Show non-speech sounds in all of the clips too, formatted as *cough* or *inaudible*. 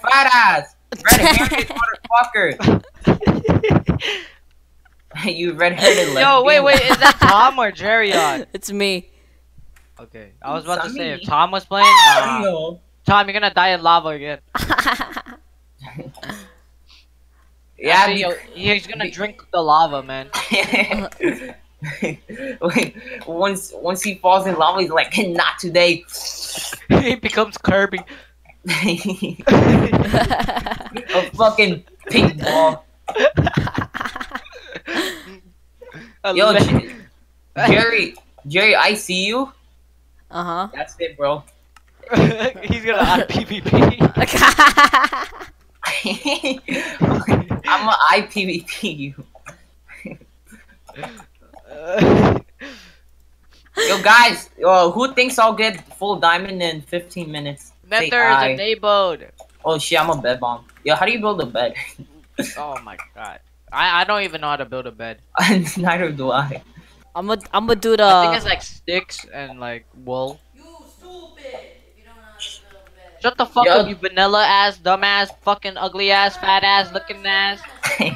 fat ass, red-haired *laughs* motherfucker. *laughs* you red-haired lesbian. Yo, wait, wait, is that *laughs* Tom or Jerry on? It's me. Okay, I was about to say if Tom was playing, nah. No. Tom, you're gonna die in lava again. Yeah, Actually, yo, he's gonna drink the lava, man. Wait, once once he falls in lava, he's like, not today. he becomes Kirby. A fucking pink ball. *laughs* Yo, J- Jerry, Jerry, I see you. uh huh. That's it, bro. *laughs* he's gonna add PvP. *laughs* I'm a IPVP you. Yo, guys, yo, who thinks I'll get full diamond in 15 minutes? Say Nether is aye. enabled. Oh shit, I'm a bed bomb. Yo, how do you build a bed? *laughs* Oh my god. I, I don't even know how to build a bed. *laughs* Neither do I. I'm gonna I'm gonna do the. I think it's like sticks and like wool. You stupid! If you don't know how to build a bed. Shut the fuck Yo. up, you vanilla ass, dumb ass, fucking ugly ass, fat ass looking ass. *laughs* He's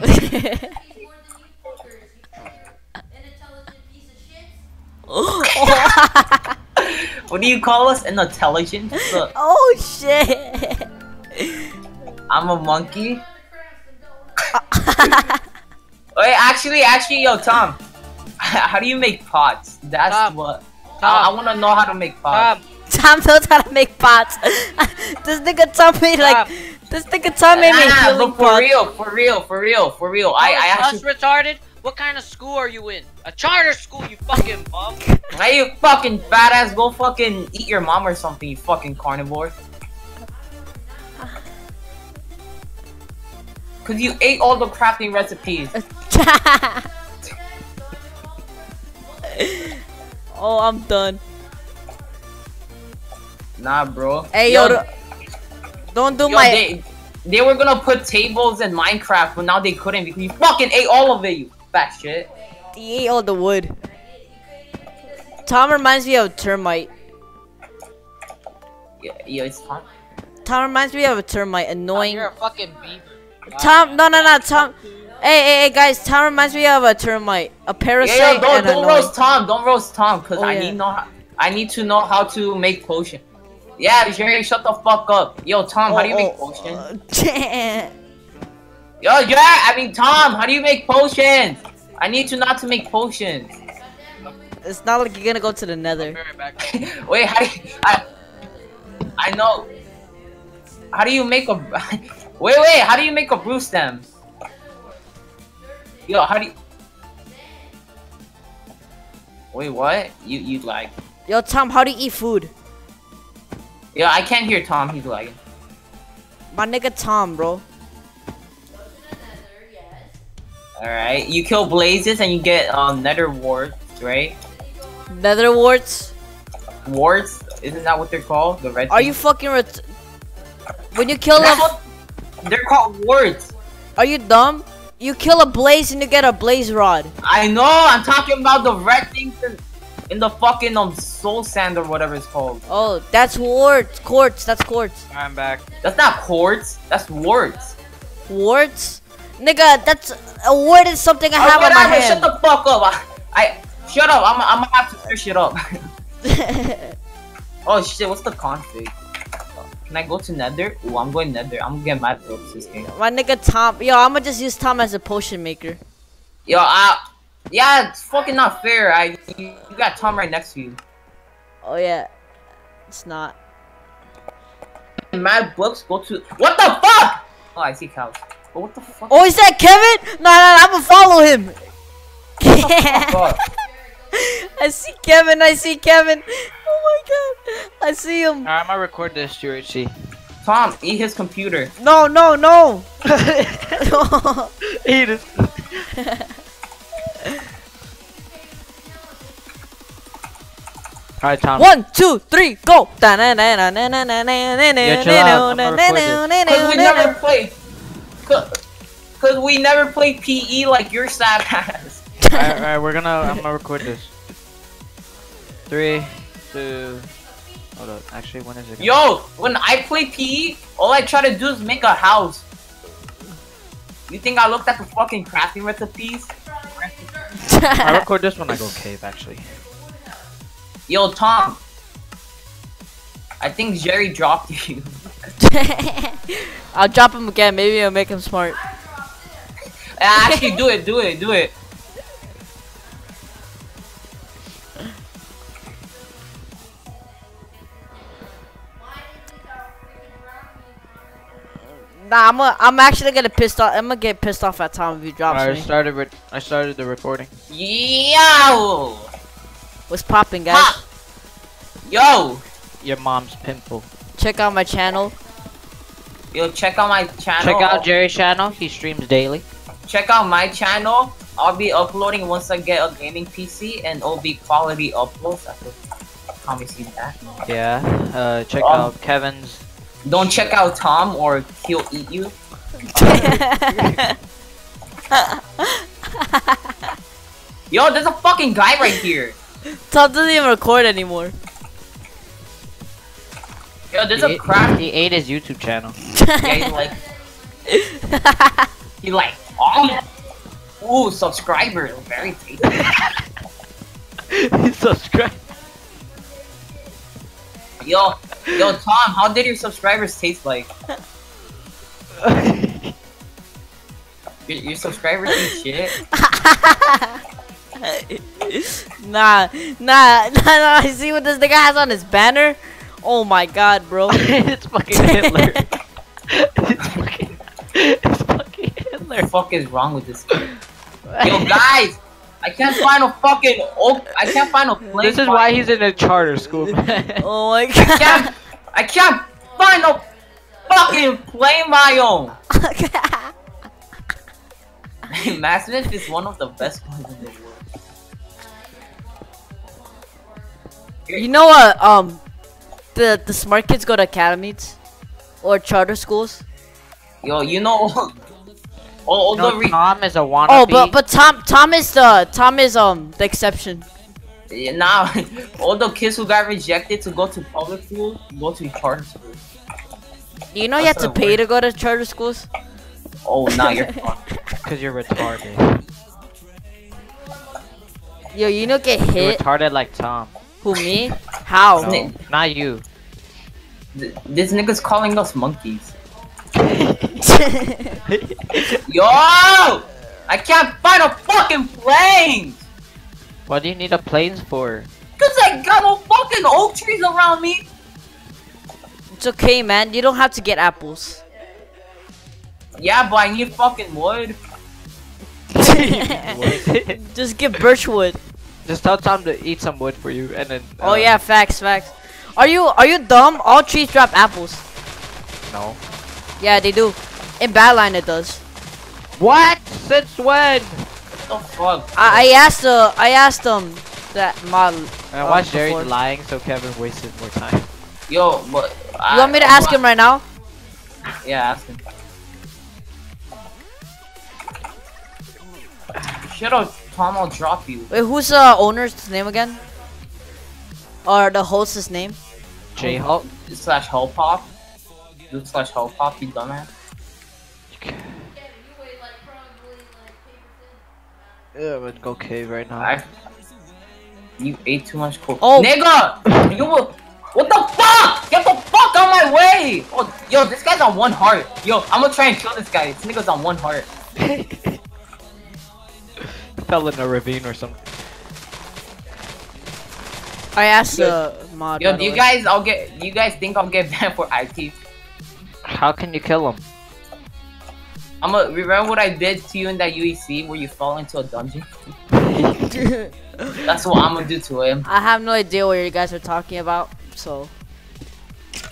more than you fuckers. You intelligent piece of shit. what do you call us? An intelligent? Look, oh shit. I'm a monkey. Learn to craft and don't Wait, actually, actually, yo, Tom. *laughs* How do you make pots? That's Tom. what. Tom. I, I want to know how to make pots. Tom, Tom knows how to make pots. *laughs* this nigga Tom made like Tom. this nigga Tom made me Nah, healing but for pots. real, for real, for real, for real. I, I actually. retarded? What kind of school are you in? A charter school, you fucking bum. Hey, you fucking fat ass, go fucking eat your mom or something, you fucking carnivore. Cause you ate all the crafting recipes. *laughs* oh, I'm done. Nah, bro. Hey yo, th- don't do yo, my. they, they were gonna put tables in Minecraft, but now they couldn't because you fucking ate all of it, you fat shit. He ate all the wood. Tom reminds me of a termite. Yeah, yeah it's fine. Tom reminds me of a termite, annoying. You're a fucking beaver. Tom, no, no, no, Tom. Hey, hey, hey, guys, Tom reminds me of a termite, a parasite, Yeah, yo, don't, don't roast Tom. Don't roast Tom, cause Oh, I yeah. need know. I need to know how to make potion. Yeah, Jerry, shut the fuck up. Yo, Tom, how do you make Oh, potion? uh, *laughs* Yo, yeah, I mean Tom, how do you make potions? I need to not to make potions. it's not like you're gonna go to the nether. Right. *laughs* Wait, how do you, I I know. How do you make a *laughs* Wait, wait, how do you make a brew stem? Yo, how do you Wait, what? You you like Yo, Tom, how do you eat food? Yo, I can't hear Tom, he's lagging. My nigga Tom, bro. Alright. You kill blazes and you get um nether warts, right? Nether warts? Warts? Isn't that what they're called? The red Are you fucking ret- When you kill That's a, they're called warts. are you dumb? You kill a blaze and you get a blaze rod. I know. I'm talking about the red things in, in the fucking um soul sand or whatever it's called. Oh, that's warts, quartz. That's quartz. I'm back. That's not quartz. That's warts. Warts, nigga. That's a is something I Oh, have on my whatever, Shut the fuck up. I, I shut up. I'm I'm gonna have to search it up. *laughs* oh shit. What's the config? Can I go to Nether? Ooh, I'm going Nether. I'm gonna get mad ropes this game. my nigga Tom. Yo, I'ma just use Tom as a potion maker. Yo, I. Yeah, it's fucking not fair. I you, you got Tom right next to you. Oh yeah, it's not. Mad books go to what the fuck? Oh, I see cows. But what the fuck? Oh, is that Kevin? No, no, no I'ma follow him. *laughs* fuck? *laughs* I see Kevin. I see Kevin. Oh my god, I see him. Alright, I'm gonna record this, GHC. Tom, eat his computer. No, no, no. *laughs* Eat it. Alright, Tom. One, two, three, go. Cause we never played. Cause, we never played PE like your sad ass. Alright, alright, we're gonna. I'm gonna record this. Three, two, Hold up. Actually, when is it? gonna- Yo, when I play PE, all I try to do is make a house. You think I looked at the fucking crafting recipes? *laughs* I record this when I go cave. Actually. Yo, Tom. I think Jerry dropped you. *laughs* *laughs* I'll drop him again. Maybe it'll make him smart. Ah, actually, do it, do it, do it. Nah, I'm a, I'm actually gonna pissed off. I'm gonna get pissed off at Tom if he drops I me. started. Re- I started the recording. Yo! What's popping, guys? Ha! Yo! Your mom's pimple. Check out my channel. Yo, check out my channel. Check out Jerry's channel. He streams daily. check out my channel. I'll be uploading once I get a gaming PC, and it'll be quality uploads. I could promise you that. Yeah. Uh, check Um, out Kevin's. Don't check out Tom, or he'll eat you. *laughs* Yo, there's a fucking guy right here. Tom doesn't even record anymore. Yo, there's he, a ate, crap. he ate his YouTube channel. *laughs* Yeah, he's like, he like, oh, ooh, subscribers, very tasty. *laughs* Subscribe. Yo, yo, Tom, how did your subscribers taste like? *laughs* Your, your subscribers eat shit. nah, nah, nah, nah. See what this nigga has on his banner? Oh my god, bro. *laughs* it's fucking Hitler. *laughs* it's fucking. It's fucking Hitler. What the fuck is wrong with this? Kid? Yo, guys, I can't find a fucking. Oh, I can't find a place. This is why he's in a charter school. *laughs* Oh my I god. can't. I can't find a fucking plane my own. Massmith is one of the best ones in the world. you know what? Um, the the smart kids go to academies or charter schools. Yo, you know *laughs* all, all No, the re- Tom is a wannabe. Oh, but but Tom Tom is the Tom is um the exception. Yeah, now *laughs* all the kids who got rejected to go to public school go to charter school. You know you have to pay word. to go to charter schools. Oh, now you're. *laughs* Because you're retarded. Yo, you know get You're hit. retarded like Tom. Who me? How? No, not you. Th- This nigga's calling us monkeys. *laughs* Yo! I can't find a fucking plane! What do you need a planes for? Cause I got no fucking oak trees around me! it's okay, man. You don't have to get apples. Yeah, but I need fucking wood. *laughs* *laughs* Just get birchwood. Just tell Tom to eat some wood for you, and then. Oh uh, yeah, facts, facts. Are you are you dumb? All trees drop apples. No. Yeah, they do. In Badlion it does. What? Since when? What the fuck? I, I asked uh I asked them that model. I Um, watched Jerry before. lying, so Kevin wasted more time. Yo, but. You want me to ask him right now? Yeah, ask him. Shut up, Tom, I'll drop you. Wait, who's the uh, owner's name again? Or the host's name? J Hulk. Slash hell pop. Do slash hell pop, you dumbass. Yeah, I'm gonna go cave right now. I. You ate too much coke. Oh. Nigga! You will. What the fuck? Get the fuck out my way! Oh, yo, this guy's on one heart. Yo, I'm gonna try and kill this guy. This nigga's on one heart. *laughs* Fell in a ravine or something. I asked Yo- the mod. Yo, do you guys, I'll get, do you guys think I'll get *laughs* banned for IT? How can you kill him? I'm gonna remember what I did to you in that UHC where you fall into a dungeon. *laughs* That's what I'm gonna do to him. I have no idea what you guys are talking about. So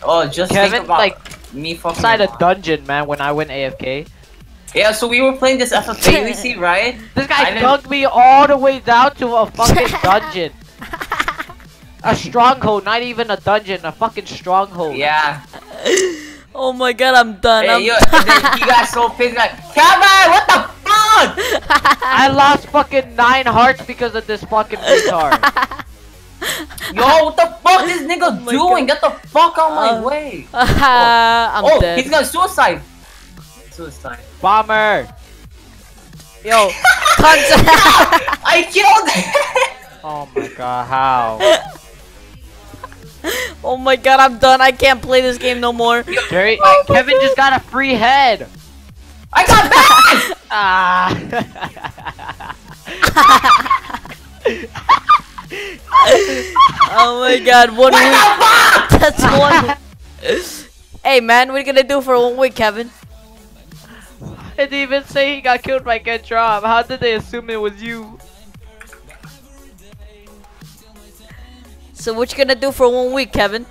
Oh, just Kevin, think about like, me fucking. Inside a dungeon, man. When I went AFK, Yeah, so we were playing this FFA UHC, *laughs* right? this I guy didn't- me all the way down to a fucking *laughs* dungeon. A stronghold, not even a dungeon, a fucking stronghold. Yeah. *laughs* Oh my god, I'm done. I'm Hey, yo, and then he got so pissed like, Kevin, what the fuck? I lost fucking nine hearts because of this fucking retard. Yo, what the fuck is this nigga Oh my doing? Get the fuck out of my Uh, way. I'm oh, dead. he's gonna suicide. Suicide. Bomber. Yo, *laughs* contact. I killed him. Oh my god, how? oh my god, I'm done. I can't play this game no more. Jerry, Kevin just got a free head. I got back. *laughs* Ah. *laughs* Oh my god, one week. That's one. hey man, what are you gonna do for one week, Kevin? It didn't even say he got killed by Get Drop. How did they assume it was you? So what you gonna do for one week, Kevin?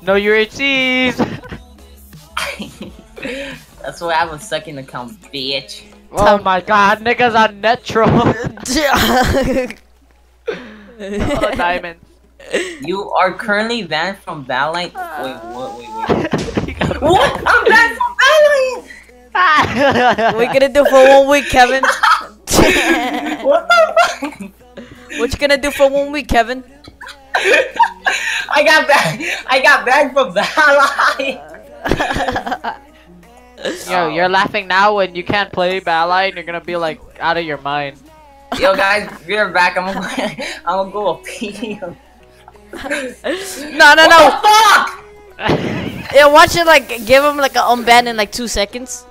No, you're a *laughs* cheese. That's why I have a second account, bitch. Oh my god, niggas on Netro. oh, diamonds. You are currently banned from Valorant. Wait, what? Wait, wait. *laughs* What? I'm banned from Valorant. what you gonna do for one week, Kevin? *laughs* What the fuck? what you gonna do for one week, Kevin? I got back. I got back from Valorant. Yo, oh. you're laughing now when you can't play Bally and you're gonna be like out of your mind. Yo, guys, we're back. I'm gonna, I'm gonna go pee. no, no, no. Fuck! *laughs* Yeah, watch it. Like, give him like an unban in like two seconds.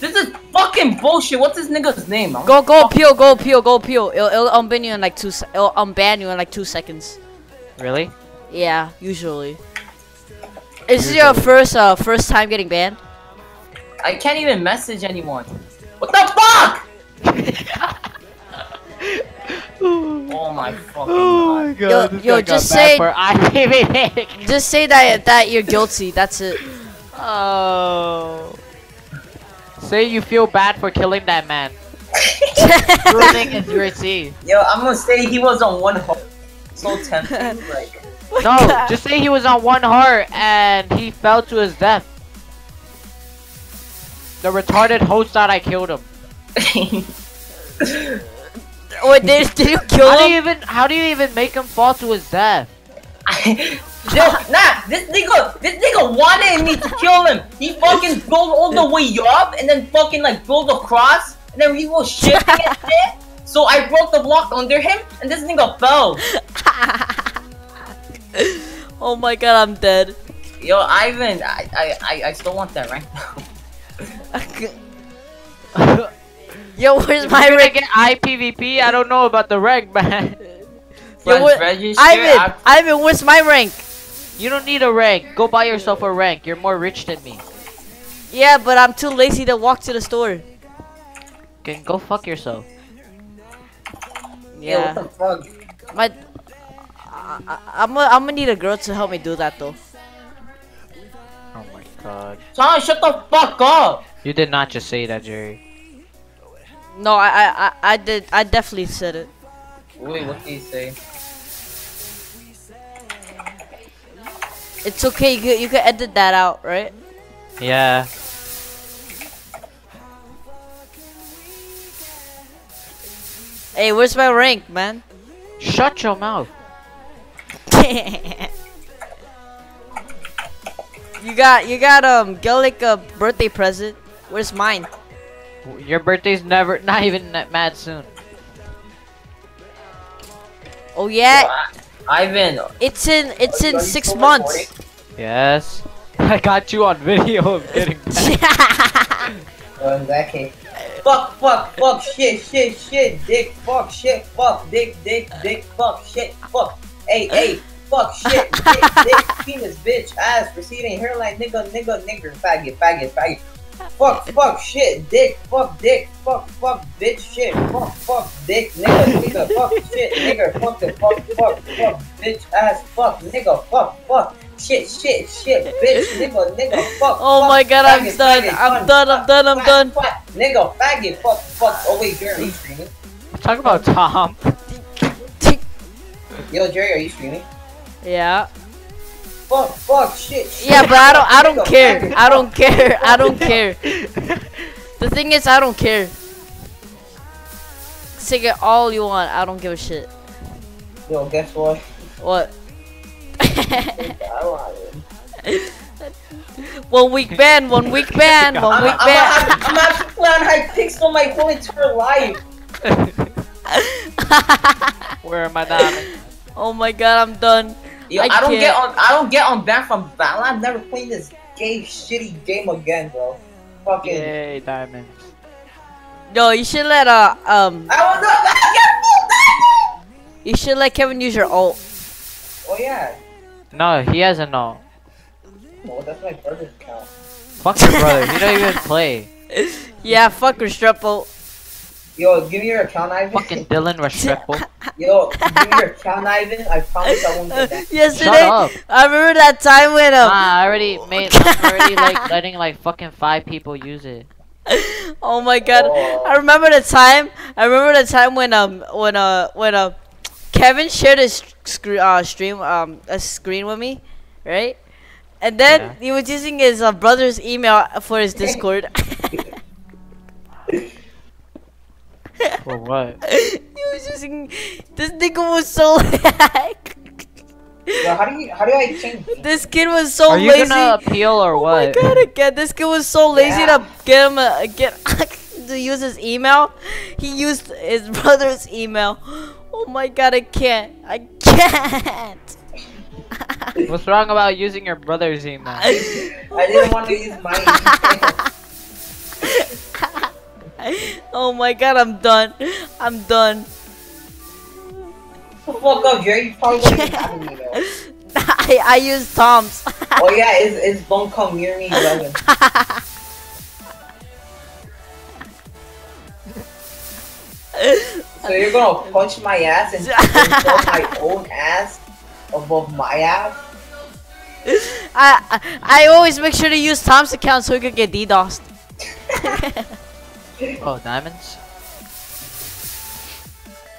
This is fucking bullshit. What's this nigga's name? I'm Go, go, peel, go, peel, go, peel. It'll, it'll unban you in like two. Se- it'll unban you in like two seconds. Really? Yeah, usually. Is this your first, uh, first time getting banned? I can't even message anyone. What the fuck? *laughs* Oh my fucking Oh god. Yo- this yo, just banned say- for *laughs* IPv6. Just say that that you're guilty. That's it. Oh. Say you feel bad for killing that man. *laughs* Ruining his UHC. Yo, I'm gonna say he was on one heart. So tempting. *laughs* like, No, *laughs* just say he was on one heart and he fell to his death. The retarded host thought I killed him. Wait, did, did you kill How do you even how do you even make him fall to his death? *laughs* Yo, nah, this nigga, this nigga wanted me to kill him. He fucking goes all the way up and then fucking like goes across and then he was shifting and shit. So I broke the block under him and this nigga fell. *laughs* oh my god, I'm dead. Yo, Ivan, I I I, I still want that right now. *laughs* Yo, where's If my you're gonna rank? get IPVP, I don't know about the rank, man. Friends what- register. Ivan, I- Ivan, where's my rank? You don't need a rank. Go buy yourself a rank. You're more rich than me. Yeah, but I'm too lazy to walk to the store. Can go fuck yourself. Yo, Yeah, what the fuck? my. I, I, I'm gonna I'm gonna need a girl to help me do that though. Oh my god. Sean, shut the fuck up. You did not just say that, Jerry. No, I I I, I did I definitely said it. Wait, what did he say? It's okay. You can, you can edit that out, right? Yeah. Hey, where's my rank, man? Shut your mouth. *laughs* you got you got um Gillick a birthday present. Where's mine? Your birthday's never, not even that mad soon. Oh yeah, Yo, I- Ivan. it's in it's in six months. Yes. *laughs* I got you on video of getting *laughs* mad. *laughs* Oh, in that case. Fuck, fuck, fuck, shit, shit, shit, dick, fuck, shit, fuck, dick, dick, dick, fuck, shit, fuck, hey, hey, fuck, shit, dick, dick, penis, bitch, ass, receding hairline, nigga, nigga, nigger, faggot, faggot, faggot. Fuck, fuck, shit, dick, fuck, dick, fuck, fuck, bitch, shit, fuck, fuck, dick, nigga, nigga, fuck, shit, nigger, fuck the fuck, fuck, fuck, bitch, ass, fuck, nigga, fuck, fuck, shit, shit, shit, bitch, nigga, nigga, fuck. Oh fuck, my God, I'm done. faggot, I'm cunt, done, I'm fuck, done, I'm fuck, done. fuck, Nigga, faggot, fuck, fuck. Oh wait, Jerry, are you streaming? Talk about Tom. Yo, Jerry, are you streaming? yeah. Fuck, fuck, shit. shit Yeah, but I don't I don't care. I don't care. I don't care. The thing is I don't care. take it all you want. I don't give a shit. Yo, guess what? What? I *laughs* want one week ban. One week ban. One I'm, week I'm, ban. I'm, I'm actually playing Hypixel my whole entire life. *laughs* Where am I diamonds? oh my god, I'm done. Yo, I I, don't get can't. on. I don't get on ban from Valorant. I'm never playing this gay shitty game again, bro. Fucking. Yay, diamonds. Yo, you should let uh um I don't know. I get full diamond! you should let Kevin use your ult. Oh yeah. No, he has a no. Well, that's my brother's account. Fuck your brother. He don't even play. *laughs* Yeah, fuck Restrepo. Yo, give me your account, Ivan. Fucking Dylan *laughs* Restrepo. Yo, give me your account, Ivan. I promise I won't get that. *laughs* Yesterday, up. I remember that time when um. Nah, I already made. I'm already like letting like fucking five people use it. *laughs* Oh my god. Oh. I remember the time. I remember the time when um when uh when uh Kevin shared his screen uh stream um a screen with me, right? And then Yeah. he was using his uh, brother's email for his Discord. For what? *laughs* he was using this nigga was so *laughs* like Yo, how do you? How do I change? this kid was so Are you lazy. gonna appeal or Oh my what? god, again, this kid was so lazy Yeah. to get him a, get *laughs* to use his email. He used his brother's email. Oh my god, I can't. I can't. What's wrong about using your brother's email? I didn't want to use my. *laughs* oh my god, I'm done. I'm done. Fuck up, Jerry. You probably don't even have an email. I I used Tom's. Oh yeah, it's, it's don't come near me, 11. So you're gonna punch my ass and *laughs* my own ass above my ass? I, I I always make sure to use Tom's account so he could get DDoSed. *laughs* Oh, diamonds.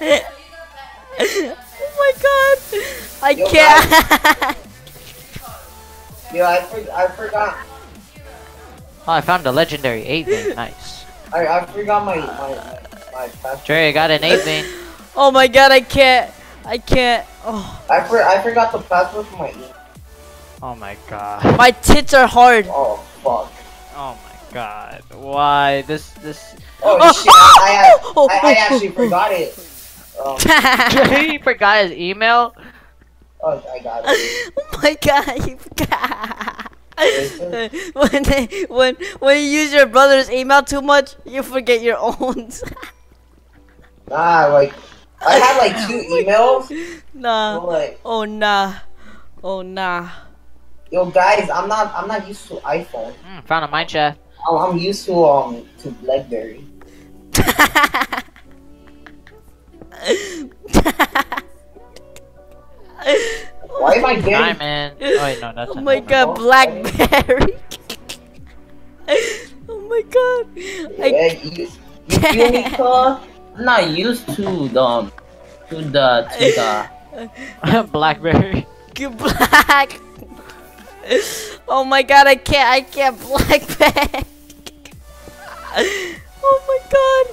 *laughs* oh my god, I Yo, can't. *laughs* Yo, I, for, I forgot. Oh, I found a legendary eight vein. *laughs* Nice. I, I forgot my my my password. Jerry, I got an eight vein. oh my god, I can't. I can't. Oh, I for, I forgot the password for my email. Oh my god. my tits are hard. Oh fuck. Oh my god. Why this this? Oh, Oh, shit! I, *laughs* I, oh, I, I oh, actually oh, *laughs* forgot it. Um, he forgot his email. oh, I got it. *laughs* oh my god, you forgot. When they, when when you use your brother's email too much, you forget your own. Nah, like I had like two emails. But, nah. like, Oh nah. Oh nah. yo, guys, I'm not I'm not used to iPhone. Mm, found a mine shaft. I'm, I'm used to um to BlackBerry. Why am I getting? Diamond. Oh wait, no, that's oh my god, Blackberry. *laughs* oh my god. I, Yeah, you, you feel me, *laughs* cuz? I'm not used to the um, to the to the. *laughs* Blackberry. you black. *laughs* oh my god, I can't. I can't Blackberry. *laughs* oh my god.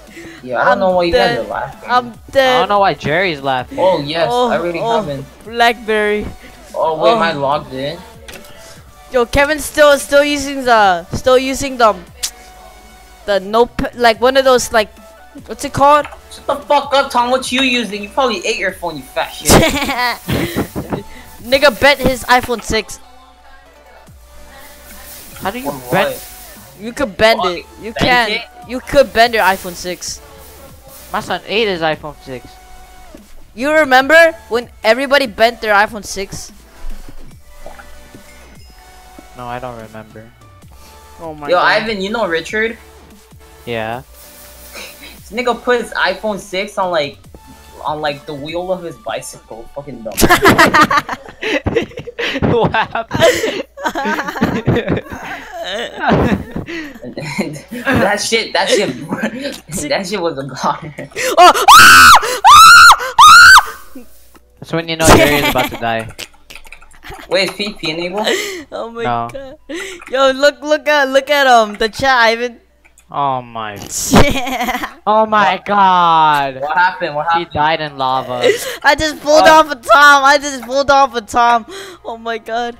Yeah, I don't I'm know why you guys are laughing. I'm dead. I don't know why Jerry's laughing. Oh yes, Oh, I already oh. haven't. Blackberry. Oh wait, Oh. am I oh. logged in? Yo, Kevin's still still using the still using the the no like one of those like what's it called? Shut the fuck up, Tom. What you using? You probably ate your phone, you fat shit. *laughs* Nigga bet his iPhone 6. How do you Or bend? what? You could bend Fuck, it. You bend can. it? You could bend your iPhone 6. My son ate his iPhone 6. You remember when everybody bent their iPhone 6? No, I don't remember. Oh my Yo, god. Ivan, you know Richard? Yeah. This nigga put his iPhone 6 on like on like the wheel of his bicycle. Fucking dumb. *laughs* what happened? *laughs* that shit, that shit, *laughs* that shit was a goner. oh! Ah! Ah! Ah! That's when you know Jerry's about to die. *laughs* Wait, is PP enabled? oh my No. god. Yo, look look at look at um the chat Ivan. Oh my. *laughs* Oh my god. What happened? What happened? He died in lava. *laughs* I just pulled Oh. off a Tom. I just pulled off a Tom. Oh my god.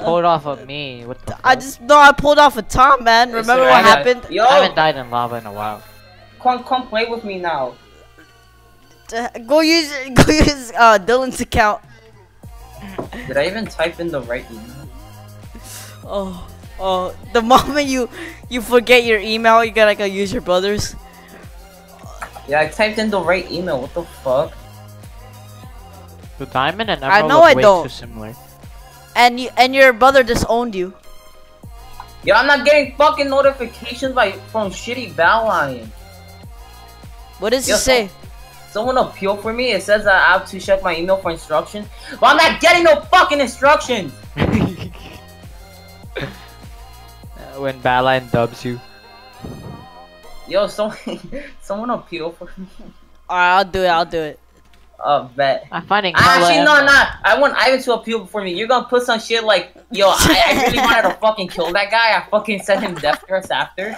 Pulled off of me. What the I fuck? just no. I pulled off a Tom, man. Remember Listen, what I happened? Yo, I haven't died in lava in a while. come come play with me now. Go use *laughs* go use uh Dylan's account. Did I even type in the right email? Oh oh. The *laughs* moment you you forget your email, you gotta go use your brother's. Yeah, I typed in the right email. What the fuck? The diamond and I know look I way don't. too similar. And you and your brother disowned you. Yo, I'm not getting fucking notifications by from shitty Badlion. What does Yo, it say? Someone appeal for me. It says that I have to check my email for instructions, but I'm not getting no fucking instructions. *laughs* When Badlion dubs you. Yo, someone, *laughs* someone appeal for me. Alright, I'll do it. I'll do it. Uh, bet. I'm finding Actually, hella no, emerald. not. I want Ivan to appeal before me. You're gonna put some shit like, yo, I, I really wanted to fucking kill that guy. I fucking sent him death threats after. *laughs*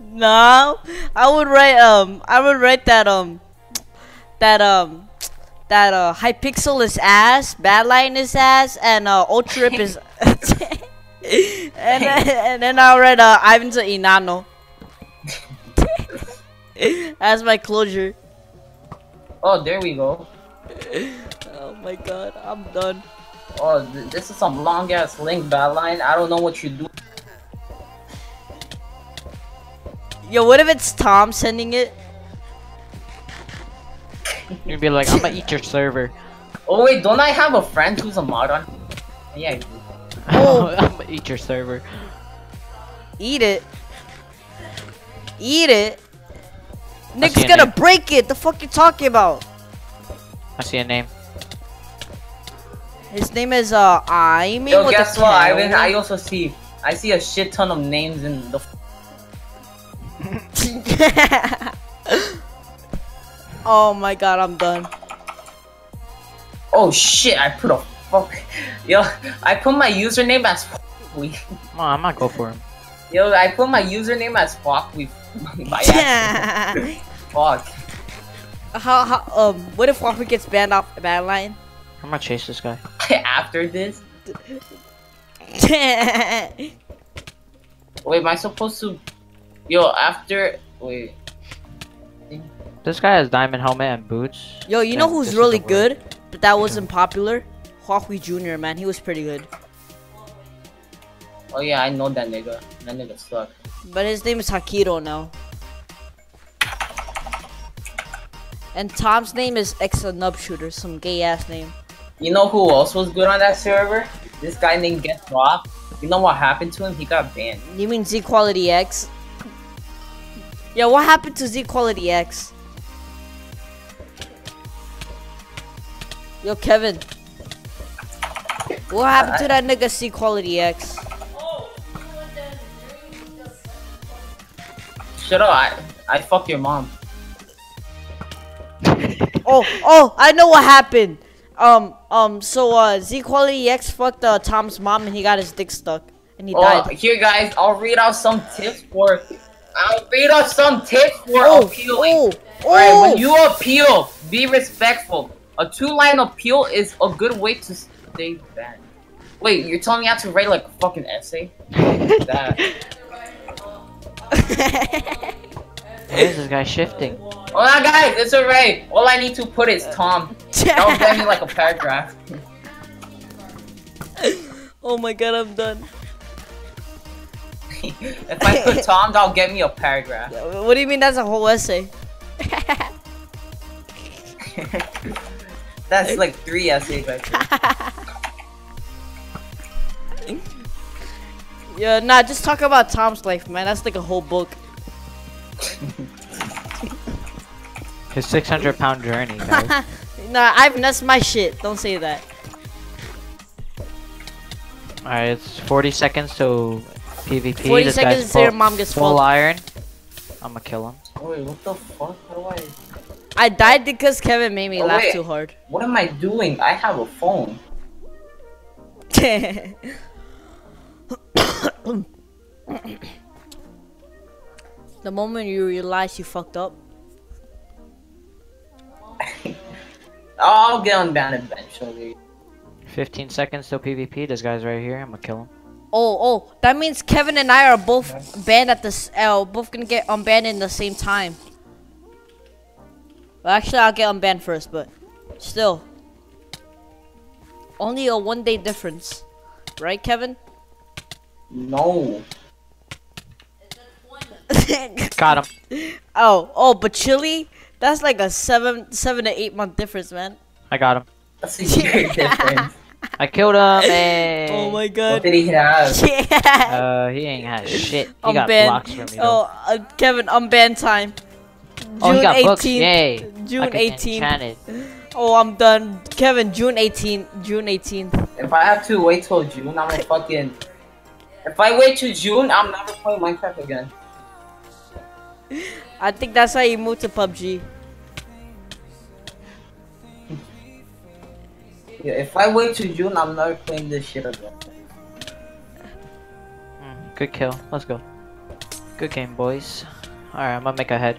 no, I would write um, I would write that um, that um, that uh, Hypixel is ass, Badlion is ass, and uh, Ultra Rip is. *laughs* and then, and then I'll write uh, Ivan's a Inano. As my closure. Oh, there we go. Oh my god, I'm done. Oh, th- this is some long ass link Badlion. I don't know what you do. Yo, what if it's Tom sending it? You'd be like, I'm gonna eat your *laughs* server. Oh wait, don't I have a friend who's a mod on? Yeah, I do. Oh. *laughs* I'm gonna eat your server. Eat it. Eat it. Nick's gonna name. break it. The fuck you talking about? I see a name. His name is uh I mean Yo, with guess what, K. Ivan? I also see. I see a shit ton of names in the. *laughs* oh my god, I'm done. Oh shit! I put a fuck. Yo, I put my username as. We. Come on, I'm not go for him. Yo, I put my username as fuck. We. *laughs* By accident. Fuck. how, how um what if Whopper gets banned off Badlion? I'm gonna chase this guy. *laughs* After this, *laughs* wait, am I supposed to? Yo, after. Wait. This guy has diamond helmet and boots. Yo, you know who's really good, but that wasn't popular? Huawei Jr. Man, he was pretty good. Oh yeah, I know that nigga. That nigga suck. But his name is Hakiro now. And Tom's name is Exa Nub Shooter, some gay ass name. You know who else was good on that server? This guy named Get Drop. You know what happened to him? He got banned. You mean Z Quality X? Yeah, what happened to Z Quality X? Yo, Kevin. What happened to that nigga C Quality X? Shut up! I, I fuck your mom. *laughs* Oh, oh, I know what happened. Um, um, so uh, Z Quality X fucked uh, Tom's mom and he got his dick stuck and he Oh, died. here guys, I'll read out some tips for. I'll read out some tips for Oh, appealing. oh, Alright, oh. when you appeal, be respectful. A two-line appeal is a good way to stay banned. Wait, you're telling me I have to write like a fucking essay? that. Why is this guy shifting? Oh my guys, it's alright. All I need to put is Tom. That'll get me like a paragraph. *laughs* oh my god, I'm done. *laughs* if I put *laughs* Tom, that'll get me a paragraph. What do you mean that's a whole essay? That's like three essays right there. Yeah, nah, just talk about Tom's life, man. That's like a whole book. *laughs* His 600 pound journey, *laughs* guys. Nah, Ivan, that's my shit. Don't say that. Alright, it's 40 seconds to PvP. 40 this seconds until your mom gets full full. iron. I'm gonna kill him. Wait, what the fuck? How do I? I died because Kevin made me Oh, laugh wait. too hard. What am I doing? I have a phone. *laughs* *coughs* *coughs* The moment you realize you fucked up. *laughs* I'll get unbanned eventually. 15 seconds till PvP. This guy's right here. I'm gonna kill him. Oh, oh, that means Kevin and I are both banned at this. s- uh, both gonna get unbanned in the same time. Well, actually, I'll get unbanned first, but still, only a one day difference, right, Kevin? No. *laughs* Got him. oh, oh, but Chili, that's like a seven, seven to eight month difference, man. I got him. That's a year difference. *laughs* I killed him. Hey. *laughs* Oh my god. What god. did he have? Yeah. Uh, he ain't had shit. He got Unbanned. blocks from me though. Oh, uh, Kevin, unbanned time. June oh, he got 18th. books. Yay. June Like an 18th. enchanted. Oh, I'm done. Kevin, June 18th. June 18th. If I have to wait till June, I'm gonna fucking. If I wait till June, I'm never playing Minecraft again. *laughs* I think that's how you move to PUBG. Yeah, if I wait till June, I'm never playing this shit again. Mm, good kill. Let's go. Good game, boys. Alright, I'm gonna make a head.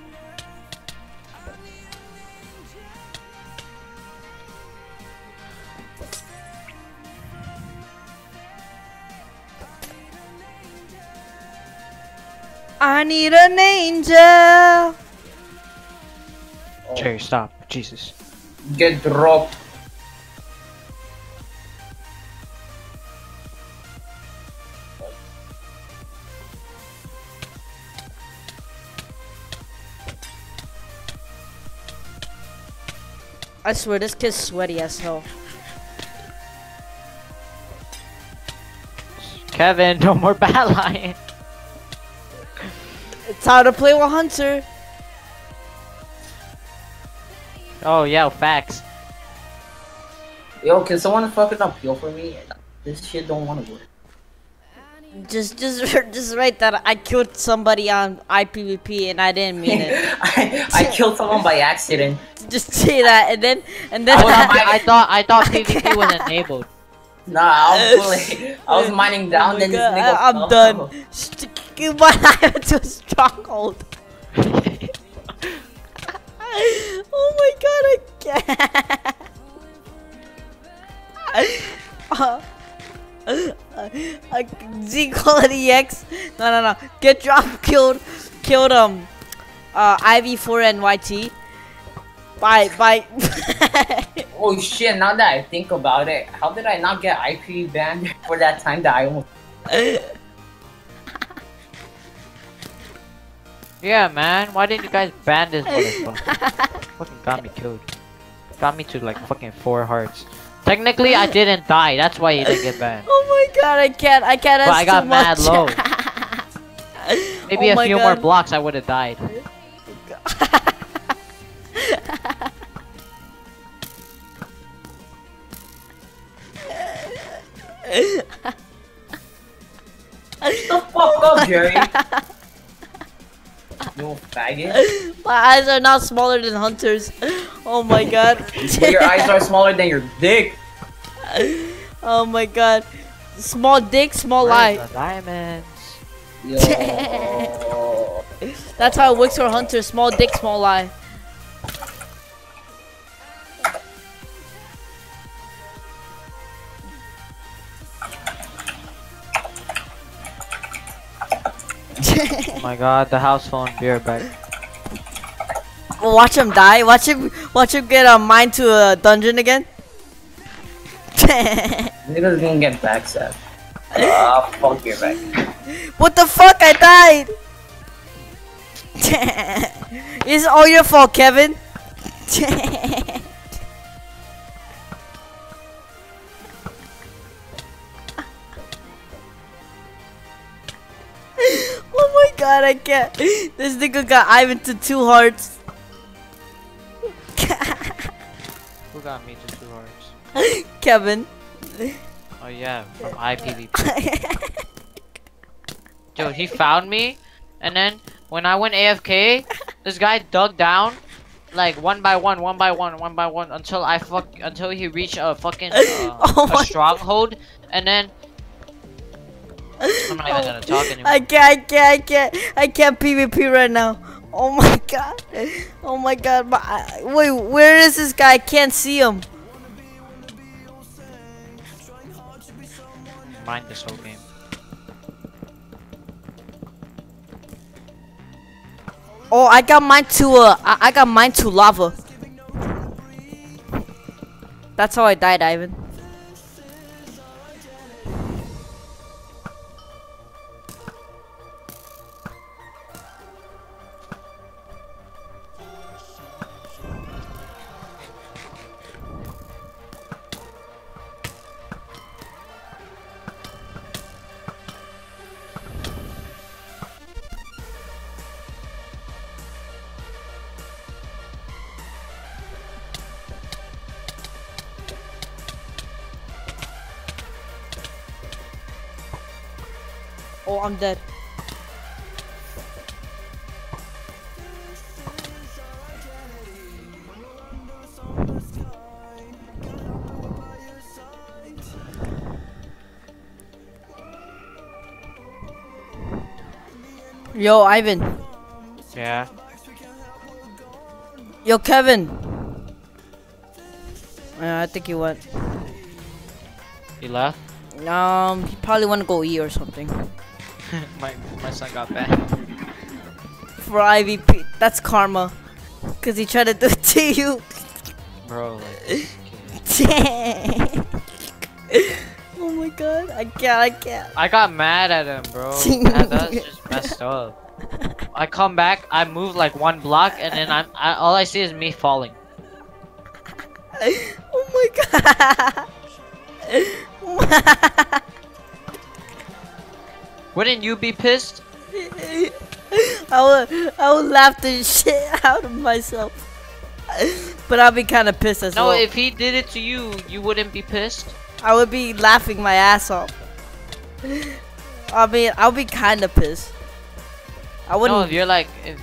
I need an angel. Oh, Jerry, stop. Jesus. Get dropped. I swear, this kid's sweaty as hell. Kevin, *laughs* no more Badlion. It's how to play with Hunter. Oh, yeah, facts. Yo, can someone fucking appeal for me? This shit don't wanna work. Just, just, *laughs* just write that I killed somebody on IPVP and I didn't mean it. *laughs* I, I killed someone by accident. *laughs* just say that, and then, and then. I, was, I thought I thought PvP was enabled. Nah, I was pulling. I was mining down, Oh my then this God, nigga. I, am fell. done. Stick my knife to stronghold. oh my god, I can't. *laughs* Uh, uh, uh, Z quality X. No, no, no. Get dropped, killed, killed um, uh, IV4 NYT. By by. *laughs* Oh shit! Now that I think about it, how did I not get IP banned *laughs* for that time that I almost? Yeah, man. Why didn't you guys ban this *laughs* motherfucker? fucking got me killed. Got me to like fucking four hearts. Technically, I didn't die. That's why you didn't get banned. *laughs* oh my god, I can't. I can't. But That's I got too mad much. low. *laughs* Maybe Oh a my few more blocks, I would have died. the fuck up, Jerry. *laughs* you faggot. *laughs* My eyes are not smaller than Hunter's. Oh my god. *laughs* Your eyes are smaller than your dick. oh my god. Small dick, small Where's eye. diamonds? Yo. That's how it works for Hunter. Small dick, small eye. Oh *laughs* my god, the house phone. Be right back. Watch him die. Watch him. Watch him get a mine to a dungeon again. *laughs* Niggas gonna get backstabbed. Ah, fuck your back. what the fuck? I died. *laughs* it's all your fault, Kevin. God, I can't. This nigga got Ivan to two hearts. Who got me to two hearts? *laughs* Kevin. Oh yeah, from IPVP. *laughs* Dude, he found me, and then when I went AFK, this guy dug down, like one by one, one by one, one by one, until I fuck, until he reached a fucking *laughs* uh, Oh a stronghold, and then I'm not even gonna talk *laughs* anymore. I can't, I can't, I can't, I can't PvP right now. Oh my *laughs* god. Oh my god. My, wait, where is this guy? I can't see him. Mind this whole game. Oh, I got mine to, uh, I, I got mine to lava. That's how I died, Ivan. Oh, I'm dead. Yo, Ivan. Yeah. Yo, Kevin. Uh, I think he went. He left. Um, he probably want to go eat or something. *laughs* my my son got bad. For IVP, that's karma. Cause he tried to do it to you. Bro, like this *laughs* *laughs* oh my god, I can't, I can't. I got mad at him, bro. that, that's just messed up. I come back, I move like one block, and then I'm I, all I see is me falling. Oh my god. Wouldn't you be pissed? *laughs* I would, I would laugh the shit out of myself. But I'll be kind of pissed as No, well. if he did it to you, you wouldn't be pissed. I would be laughing my ass off. I mean, I'll be kind of pissed. I wouldn't. No, if you're like, if,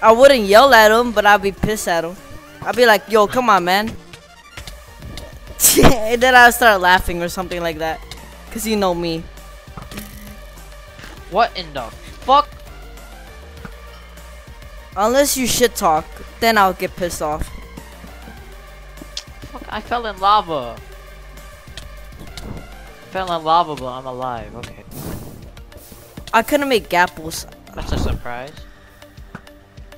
I wouldn't yell at him, but I'd be pissed at him. I'd be like, "Yo, come on, man." *laughs* and then I'll start laughing or something like that, cause you know me. What in the fuck? Unless you shit talk, then I'll get pissed off. Fuck, I fell in lava. Fell in lava, but I'm alive. Okay, I couldn't make gapples. that's a surprise.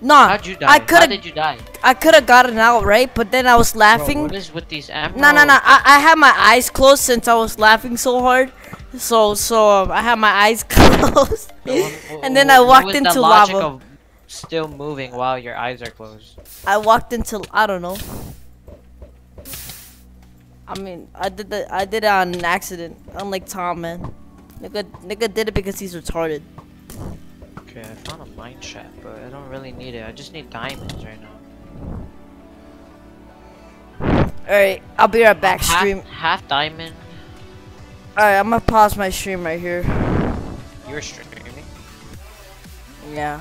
Nah, How'd you die? I How could have, did you die? I could have gotten out right, but then I was Bro, laughing. what is with these emeralds? No, no, no. I, I had my eyes closed since I was laughing so hard. So, so um, I had my eyes *laughs* closed, *laughs* and then I What walked into the logic lava. Of still moving while your eyes are closed. I walked into I don't know. I mean, I did the I did it on an accident, unlike Tom, man. Nigga, nigga did it because he's retarded. Okay, I found a mine shaft, but I don't really need it. I just need diamonds right now. All right, I'll be right back. Half, Stream. half diamond. All right, I'm gonna pause my stream right here. You're streaming. Yeah.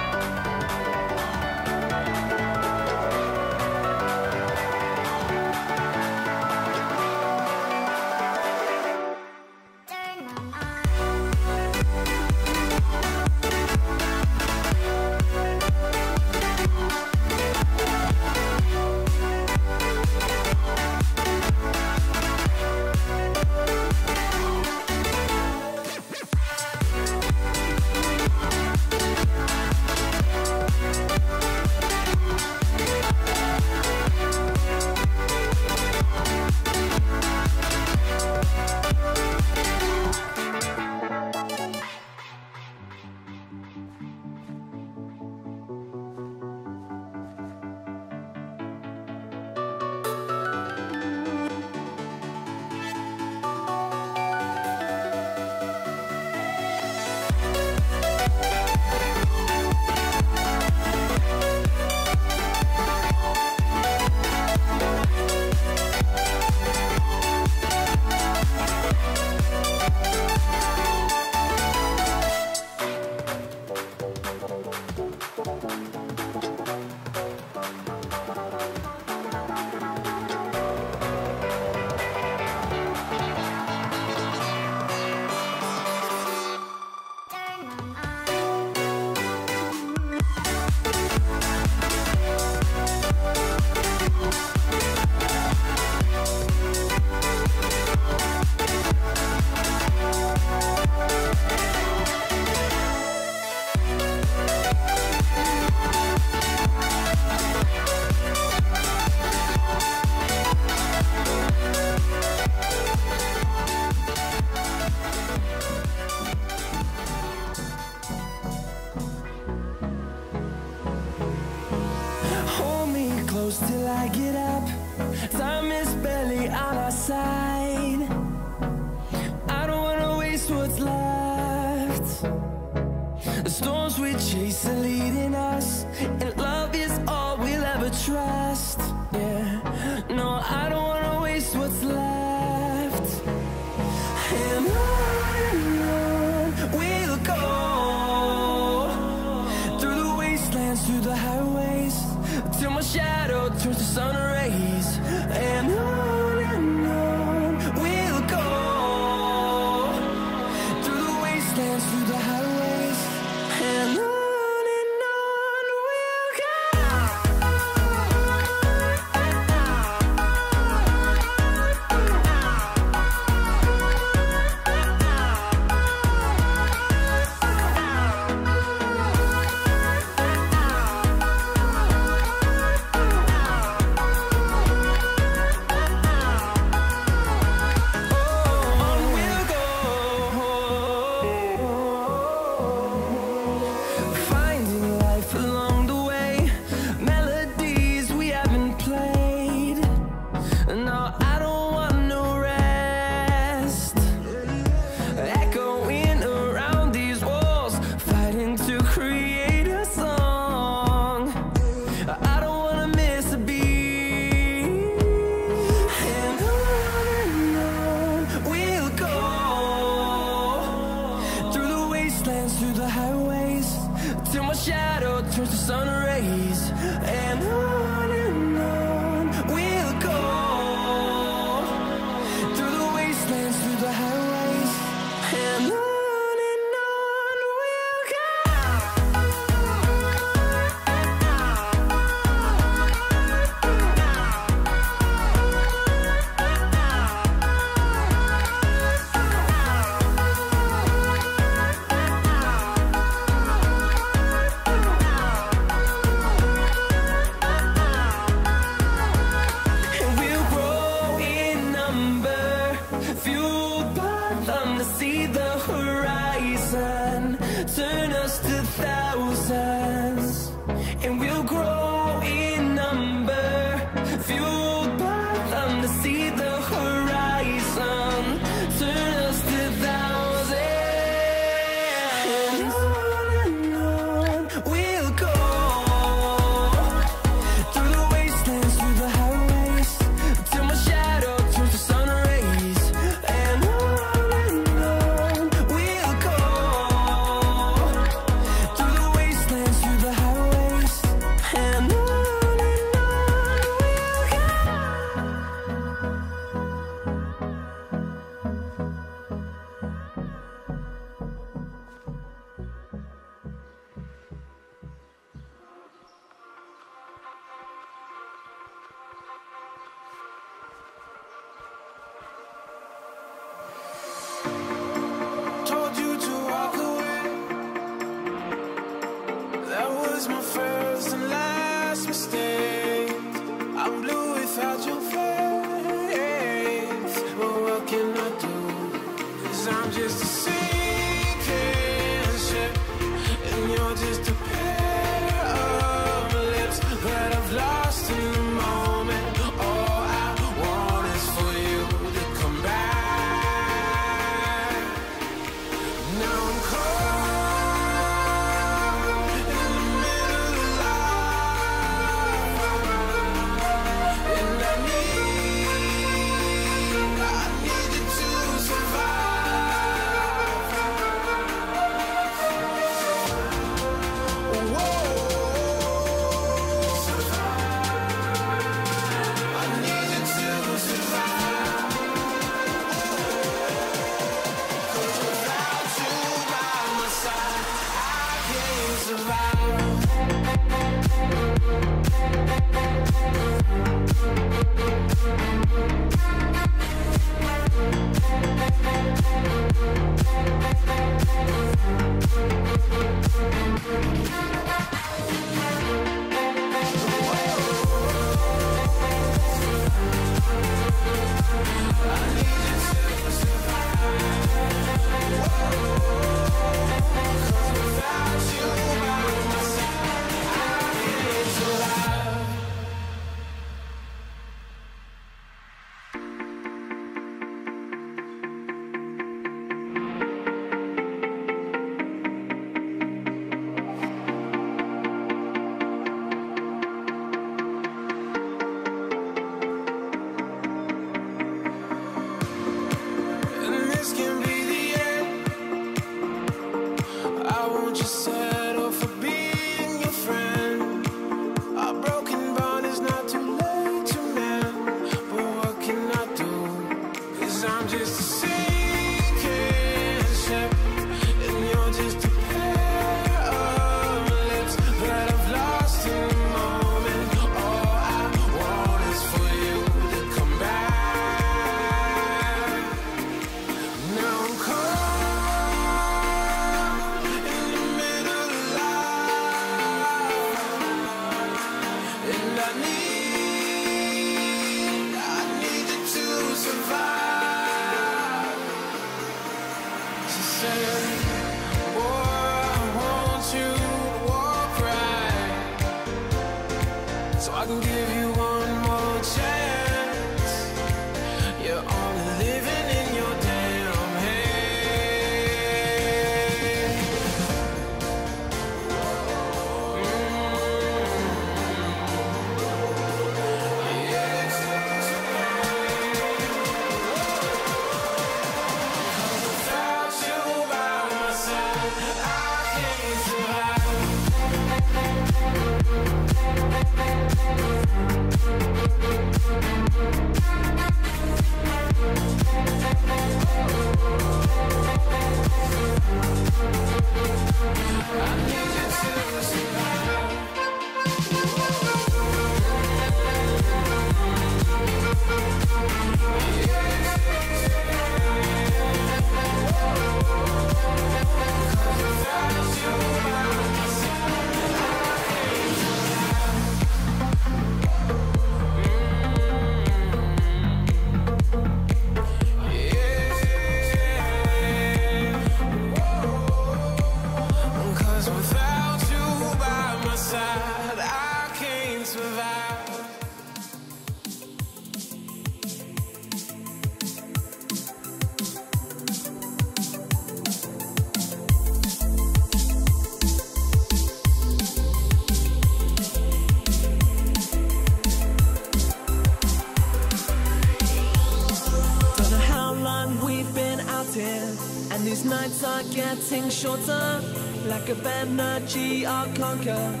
Shorter. Like a energy I'll conquer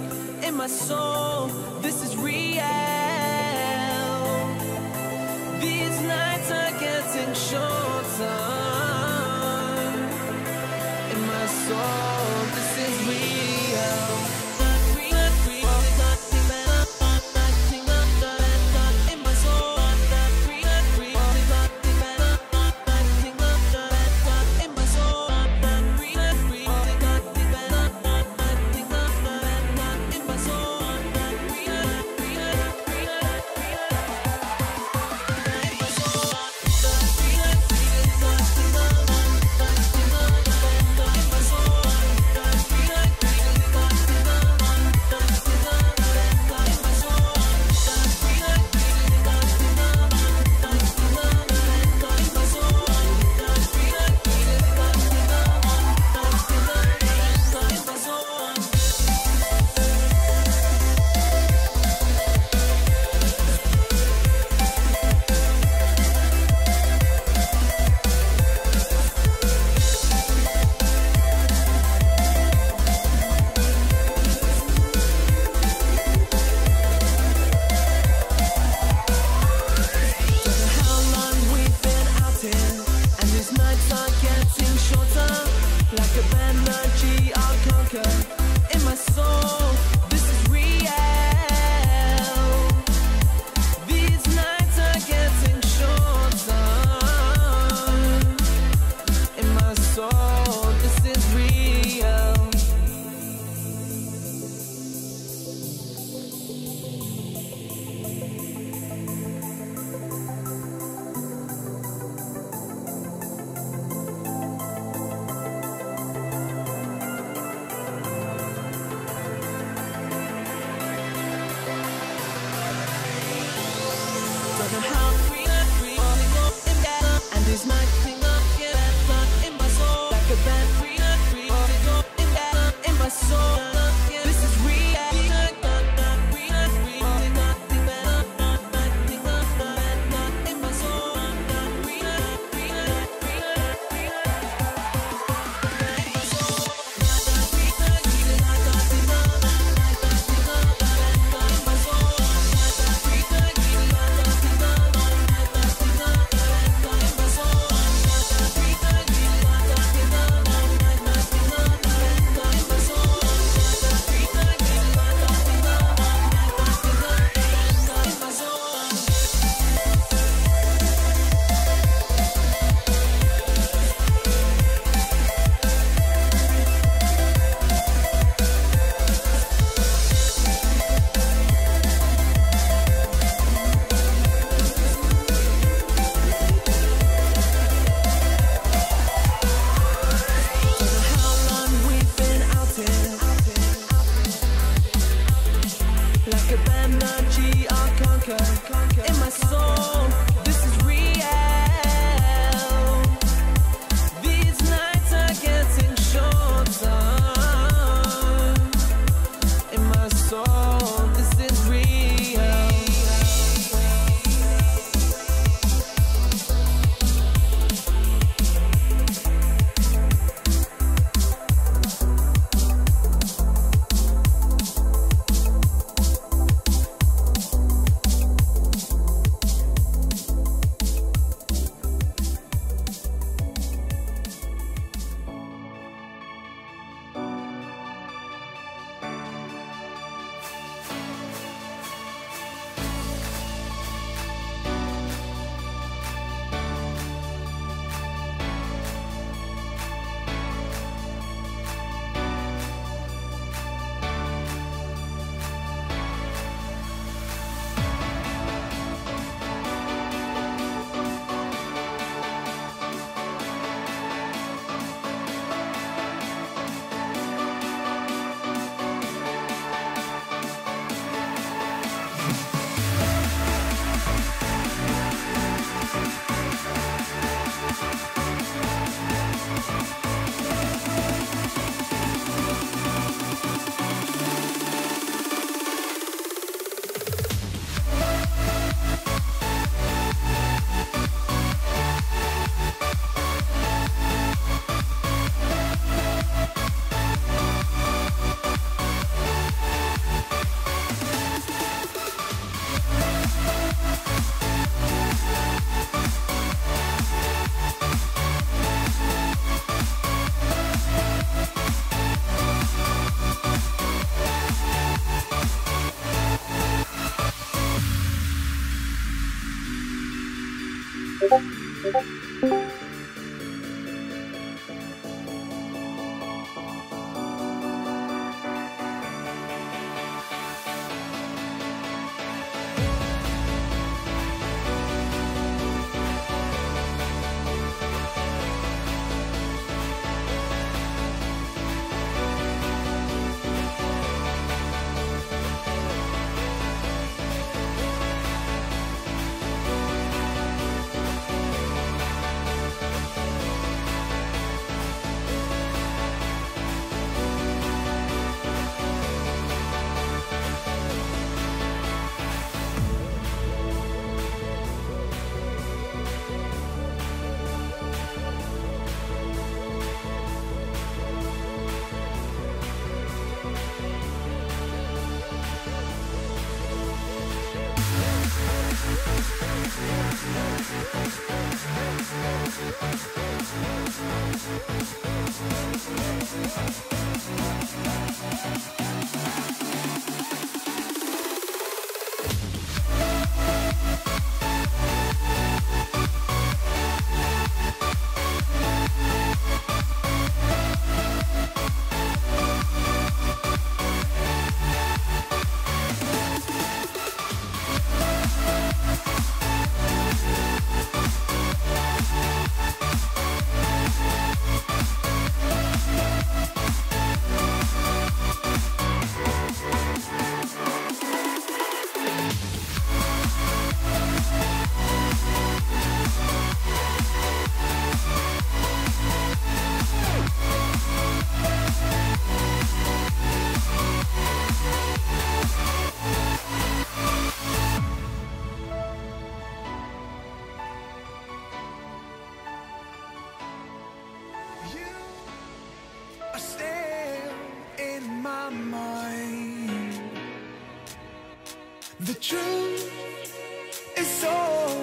truth is so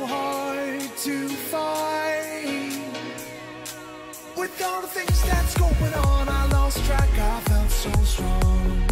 hard to find. With all the things that's going on, I lost track, I felt so strong.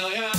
Am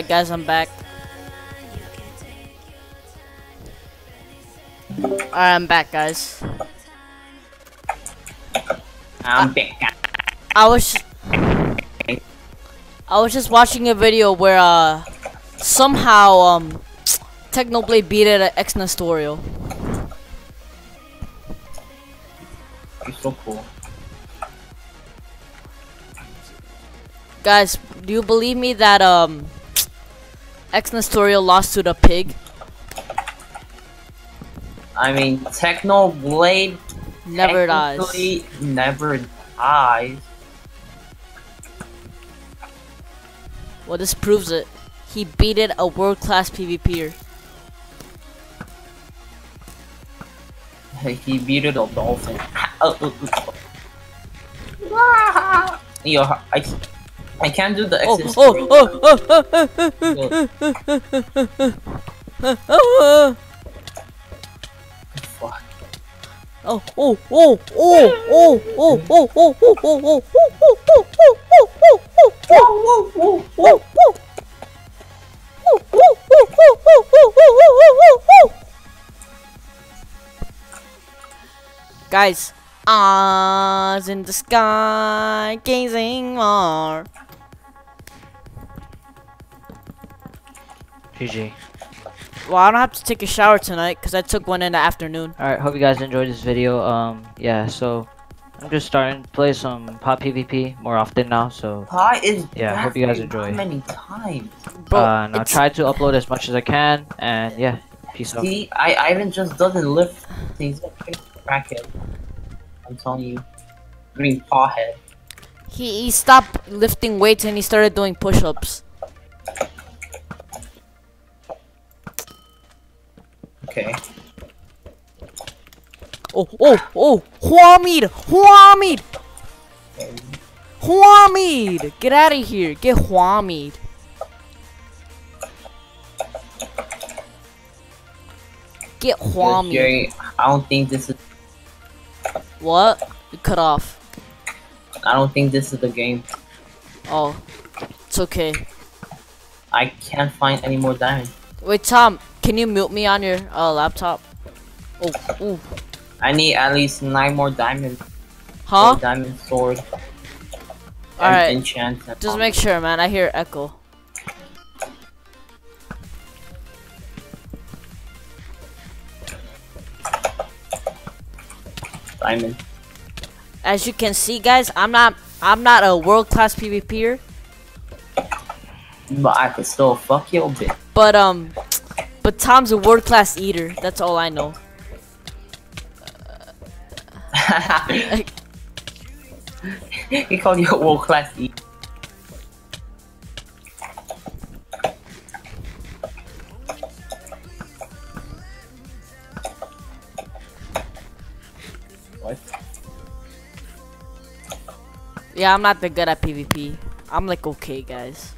Alright, guys, I'm back. You can take Alright, I'm back, guys. I'm back. I was I was just watching a video where uh somehow um Technoblade beat it at X Nestorio. You're so cool. Guys, do you believe me that um X Nestorio lost to the pig? I mean, Technoblade Never dies. never dies. Well, this proves it. He beat it a world class PvPer. *laughs* He beat a dolphin. *laughs* Yo, I, I can't do the Oh, exit. oh, oh, oh, oh, oh, oh, Fuck. oh, oh, oh, oh, oh, oh, oh, oh, oh, oh, oh, oh, Guys, eyes in the sky, gazing more. GG. Well, I don't have to take a shower tonight because I took one in the afternoon. Alright, hope you guys enjoyed this video. Um, yeah, so I'm just starting to play some pop PvP more often now. So Pie is Yeah, back hope you guys how enjoy. many times? Bro, uh, and I'll try to upload as much as I can. And yeah, peace out. See, I Ivan just doesn't lift things up. Crackhead. I'm telling you, green pawhead. He, he stopped lifting weights and he started doing push-ups. Okay. Oh, oh, oh! Huamid! Huamid! Huamid! Get out of here! Get Huamid! Get Huamid! Jerry, I don't think this is. What? You cut off. I don't think this is the game. Oh, it's okay. I can't find any more diamonds. Wait, Tom, can you mute me on your uh, laptop? Oh, ooh. I need at least nine more diamonds. Huh? Diamond sword. Alright, Just make sure, man. I hear echo. diamond. As you can see, guys, I'm not I'm not a world class PvPer, but I could still fuck your bitch. But um, but Tom's a world class eater. That's all I know. *laughs* He called you a world class eater. What? Yeah, I'm not that good at PvP. I'm like okay, guys.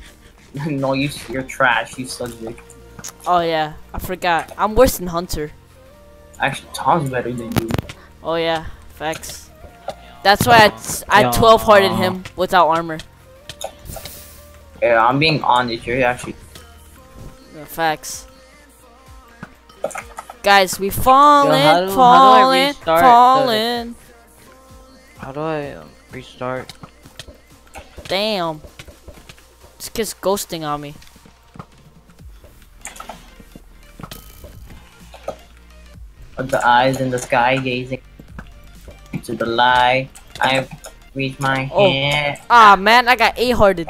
*laughs* no, you you're trash. You suck dick. Oh yeah, I forgot. I'm worse than Hunter. Actually, Tom's better than you. Oh yeah, facts. That's why I I 12 hearted him without armor. Yeah, I'm being honest. You're actually. Yeah, facts. Guys, we falling, how do- how do falling, the- falling. How do I um, restart? Damn. This kid's ghosting on me. With the eyes in the sky gazing to the light. I reach my Oh. hand. Ah man, I got 8 hearted.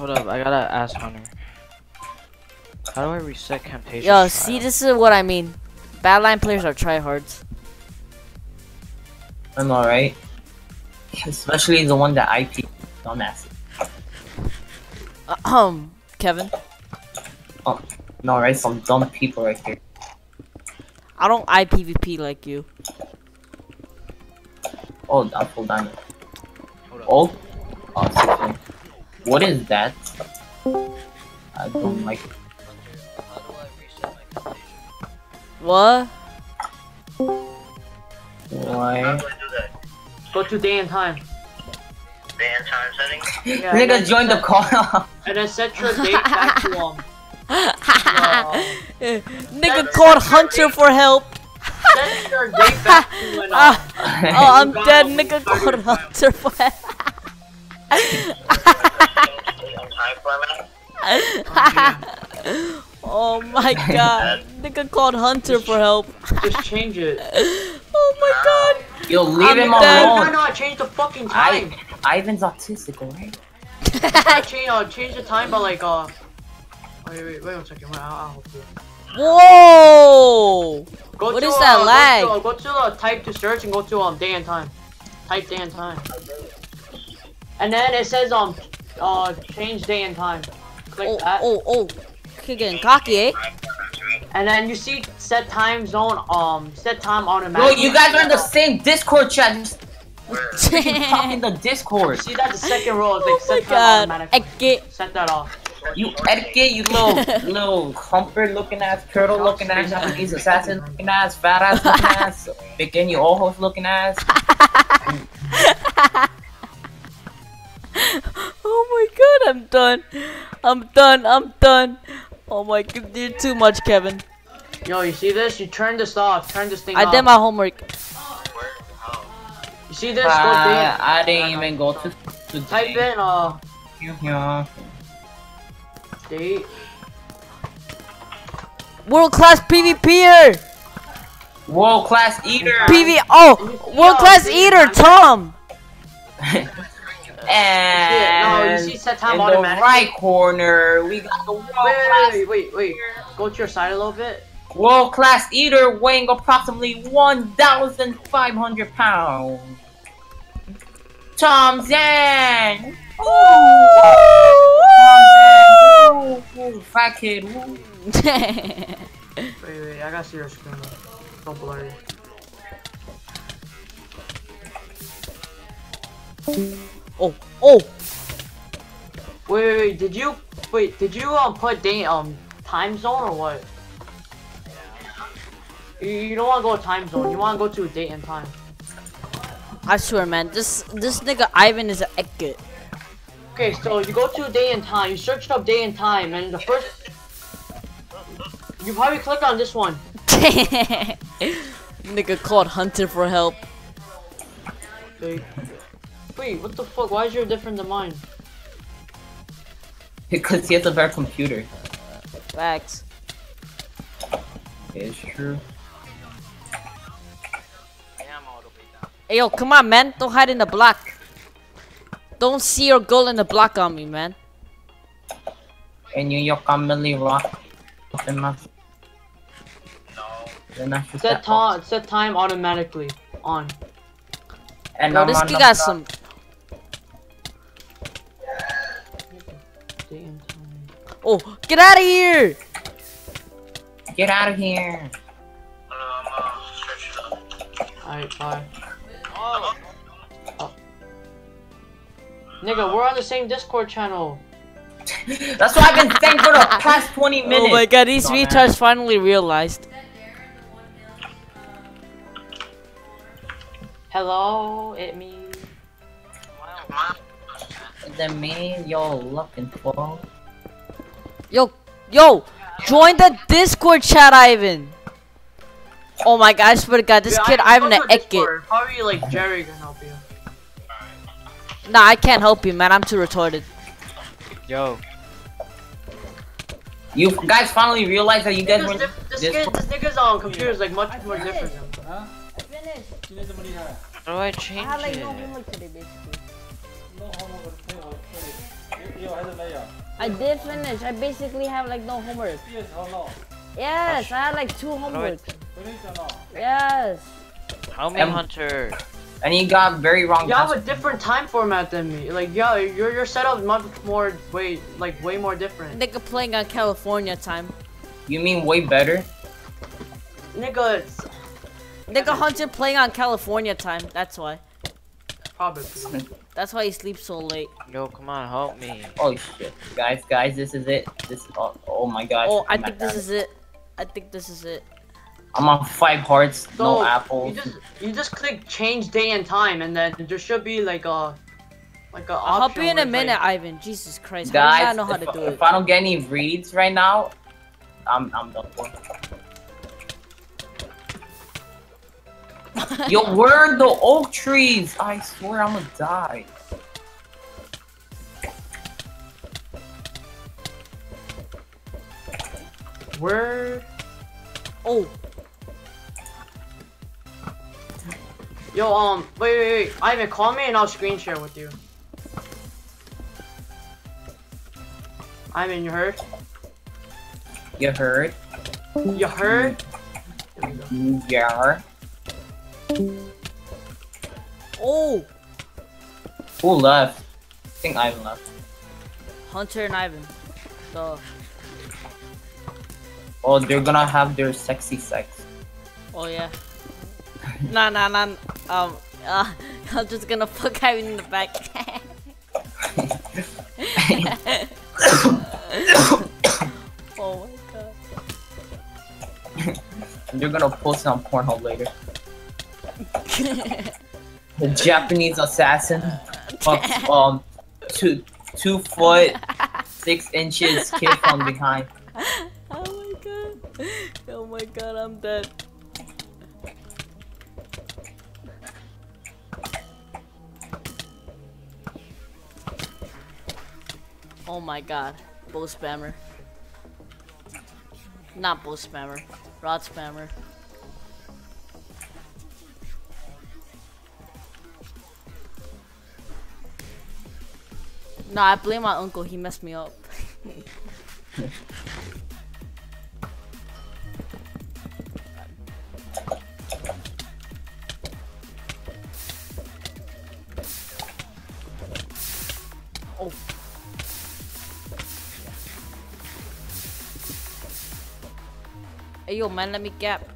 Hold up, I gotta ask Hunter. How do I reset Camtasia? Yo, style? see, this is what I mean. Badlion players are tryhards. I'm alright. *laughs* Especially the one that IP dumbass. Ahem, Kevin. Oh, no, right? Some dumb people right here. I don't IPVP like you. Oh, that's full diamond. Hold up. Oh, oh six What is that? I don't like it. How do I reset my Camtasia? What? Why? Go to day and time. Day time settings. Yeah, Nigga joined the call. And then set your date back to um. *laughs* Nigga called Hunter for help. Set your date back to *laughs* when um. Oh, I'm dead. Nigga called Hunter for help. *laughs* Date and time format. oh my *laughs* god. Nigga called Hunter for help. Just change it. *laughs* Oh my god. Yo, leave I'm him dead. No, alone. no, I changed the fucking time. I, Ivan's autistic, alright? I *laughs* changed, uh, changed the time, but like, uh. Wait, wait, wait one second. Wait, I'll, I'll help you. Whoa. Go What to, is that uh, lag? Go to, uh, go to uh, type to search and go to um day and time. Type day and time. And then it says um uh change day and time. Click Oh, that. oh, oh. Kid getting cocky, eh? And then you see set time zone um set time Bro, automatically. you guys are in the same Discord chat. Just *laughs* talk in oh the Discord. See that the second row is *laughs* like my set time god. I automatically. get. Set that off. You etiquette, you little *laughs* little humper looking ass, turtle looking ass, Japanese assassin looking ass, fat ass looking ass, begin you ojos looking ass. Oh my god, I'm done. I'm done. I'm done. Oh my god, you're too much, Kevin. Yo, you see this? You turn this off. Turn this thing off. I off. did my homework. You see this? Go Uh. I didn't even go to. to Type in uh Yeah. date. World class PvPer. World class eater. PV. Oh, world class eater, Tom. *laughs* and No, you see set time in the right corner, we got the world Wait, class, wait, wait, wait, wait. Go to your side a little bit. world class eater weighing approximately 1,500 pounds. Tom Zan. Ooh, ooh, fat kid. Ooh. Wait, wait, I gotta see your screen. though. Don't blur it. Oh, oh. Wait, wait, wait, did you wait? Did you um put day um time zone or what? You, you don't want to go time zone. You want to go to date and time. I swear, man. This this nigga Ivan is a idiot. Okay, so you go to day and time. You search up day and time, and the first you probably click on this one. *laughs* nigga called Hunter for help. Wait, wait, what the fuck? Why is yours different than mine? *laughs* Because he has a better computer. Facts. It's true. Hey, yo, come on, man. Don't hide in the block. Don't see your goal in the block on me, man. And you your family rock. Nothing much. Then I Set time, set time automatically on. And Yo, I'm this on kid got block. some. Date and time. Oh, get out of here! Get out of here. Alright, bye. Nigga, we're on the same Discord channel. *laughs* That's what I've been saying for the past 20 minutes. Oh my god, these retards finally realized. Hello, it me. The me you're looking for. Yo, yo, join the Discord chat, Ivan. Oh my god, I swear to god, this kid I, Ivan, an Ekit. How are you like Jerry can help you? Nah, I can't help you, man. I'm too retarded. Yo. You guys finally realize that you guys were. This, this, this- kid, this nigga's on computer is like much more different. Finished. How do I change it? homework today, basically. I did finish. I basically have like no homework. Yes, I had like two homeworks. Yes. How many Um, Hunter. And you got very wrong. You have a different time format than me. Like, yeah, your your setup is much more way like way more different. Nigga playing on California time. You mean way better? Nigga, it's Nigga Hunter playing on California time. That's why. Probably. That's why he sleeps so late. Yo, come on, help me. Oh shit, guys, guys, this is it. This is oh, oh my god. Oh, I oh think this God. is it. I think this is it. I'm on five hearts, no So, apples. You just you just click change day and time, and then there should be like a like a. I'll help you in a option where it's minute, like- Ivan. Jesus Christ, how do Guys, I know how if, to do if it? I don't get any reads right now, I'm I'm done for. Yo, where are the oak trees? I swear I'm gonna die. Where? Oh, Yo, um, wait, wait, wait, Ivan, call me and I'll screen share with you. Ivan, you heard? You heard? You heard? Yeah. Oh, Who left? I think Ivan left. Hunter and Ivan. The Oh, they're gonna have their sexy sex. oh yeah. *laughs* nah, nah, nah. Um, *laughs* uh, I'm just gonna fuck Ivan in the back. *laughs* oh my god. They're gonna post it on Pornhub later. The Japanese assassin, fucks, um, two two foot six inches kid from behind. Oh my god. Oh my god, I'm dead. Oh my god. Bull spammer. Not bull spammer. Rod spammer. Nah, I blame my uncle. He messed me up. Oh. Hey yo man, let me gap.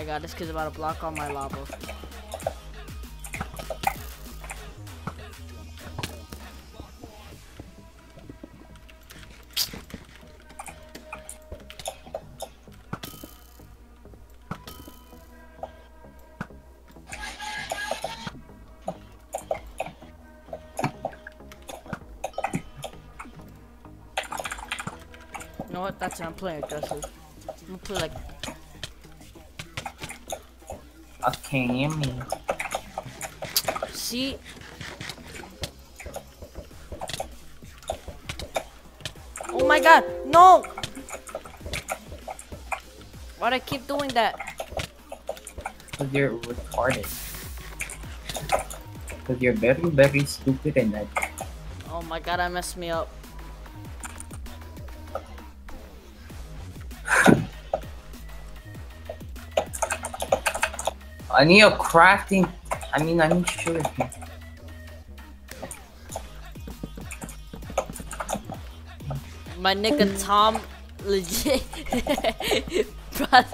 My god, this kid's about to block all my lava. You know what? That's it. I'm playing aggressive. I'm gonna play like Okay, yummy. See? Oh my god, no! Why'd I keep doing that? Cause you're retarded. Cause you're very, very stupid and that. Oh my god, I messed me up. I need a crafting. I mean, I need sugar cane. My nigga Tom legit *laughs* my,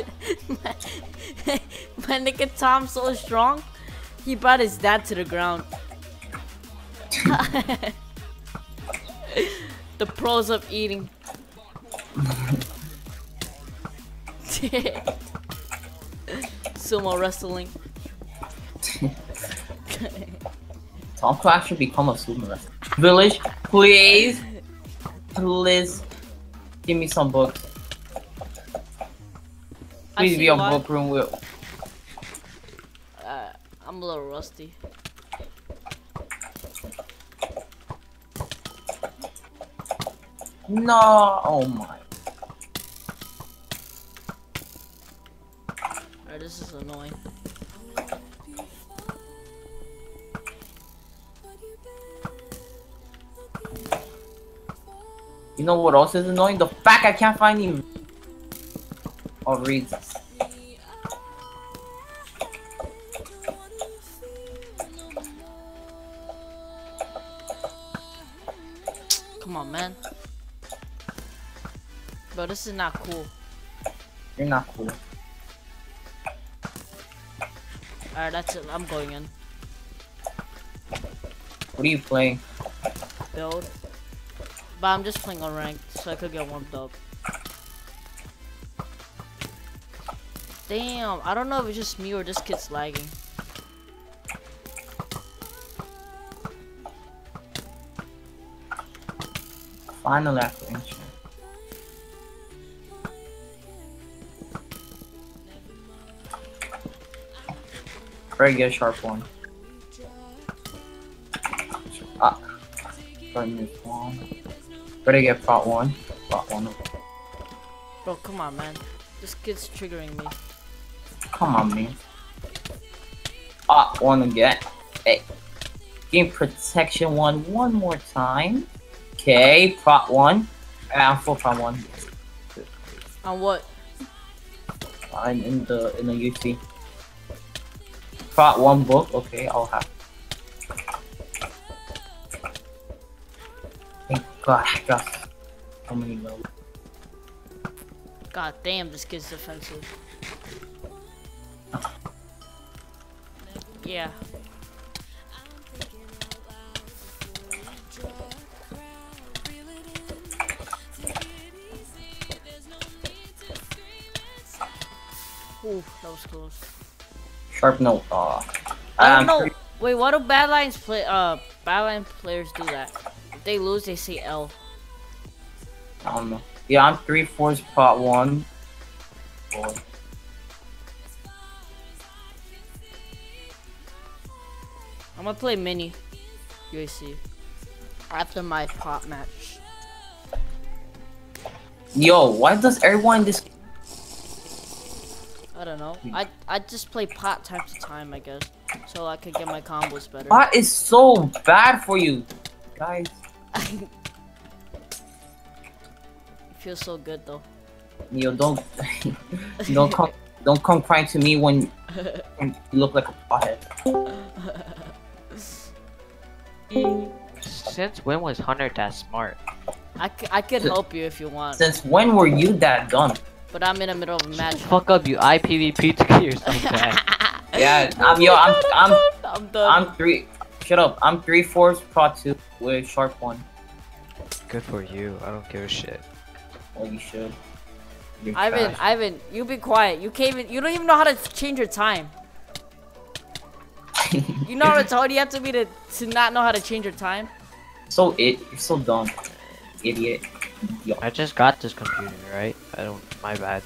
my nigga Tom so strong he brought his dad to the ground. *laughs* the pros of eating. *laughs* Sumo wrestling. Tom could actually become a sumo wrestler. Village, please, please, give me some books. Please be a why. book room with. Uh, I'm a little rusty. No, oh my. Know what else is annoying? The fact I can't find any. Oh, reads. Come on, man. Bro, this is not cool. You're not cool. Alright, that's it. I'm going in. What are you playing? Build. But I'm just playing on ranked, so I could get warmed up. Damn, I don't know if it's just me or this kid's lagging. Final activation. Very good, sharp one. Ah. Sorry, miss one. Better get pot one. Pot one. Bro, come on, man. This kid's triggering me. Come on, man. Ah, one again. Hey. Game protection one one more time. Okay, prop one. And full prop one. On what? I'm in the in the UC. Prop one book. Okay, I'll have. I got so many low. God damn, this kid's defensive. Yeah. Ooh, that was close. Sharp note. Uh, I don't um, know. Wait, why do Badlands play? Uh, Badlion players do that? They lose, they say L. I don't know. Yeah, I'm three fours pot one. Four. I'm gonna play mini UHC after my pop match. Yo, why does everyone this I don't know. I I just play pot time to time, I guess, so I could get my combos better. pot is so bad for you, guys? It feels so good though. Yo, don't *laughs* don't come don't come crying to me when, when you look like a pothead. Since when was Hunter that smart? I, c- I could help you if you want, Since when were you that dumb? but I'm in the middle of a match. Fuck up, you IPVP to get yourself back. Yeah, I'm yo, I'm *laughs* I'm I'm done. I'm three. Shut up. I'm three fours pot two with sharp one. Good for you. I don't give a shit. Well, you should. You're Ivan, trash. Ivan, you be quiet. You can't even. You don't even know how to change your time. *laughs* You know how retarded you have to be to to not know how to change your time. so it. You're so dumb, idiot. Yo, I just got this computer, right? I don't. My bad.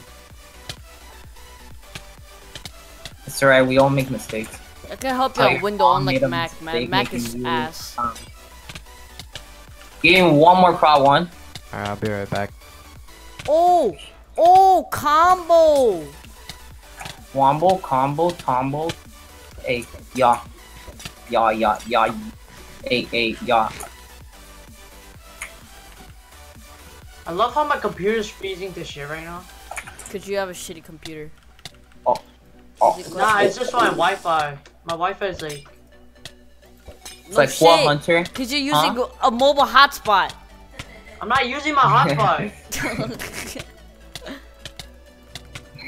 it's alright. We all make mistakes. I can help you out your window mom unlike made Mac, man. Mac is ass. um, Give me one more prop one. Alright, I'll be right back. Oh, oh, combo. Wombo, combo, tombo. Hey, yeah. Yeah, yeah, yeah. Hey, hey, yeah. I love how my computer's freezing to shit right now. Cause you have a shitty computer. Oh. Oh. Is Nah, it's just my Wi-Fi. My Wi-Fi is like It's No like what, shit. Hunter? Cause you're using a mobile hotspot. I'm not using my hotspot. *laughs*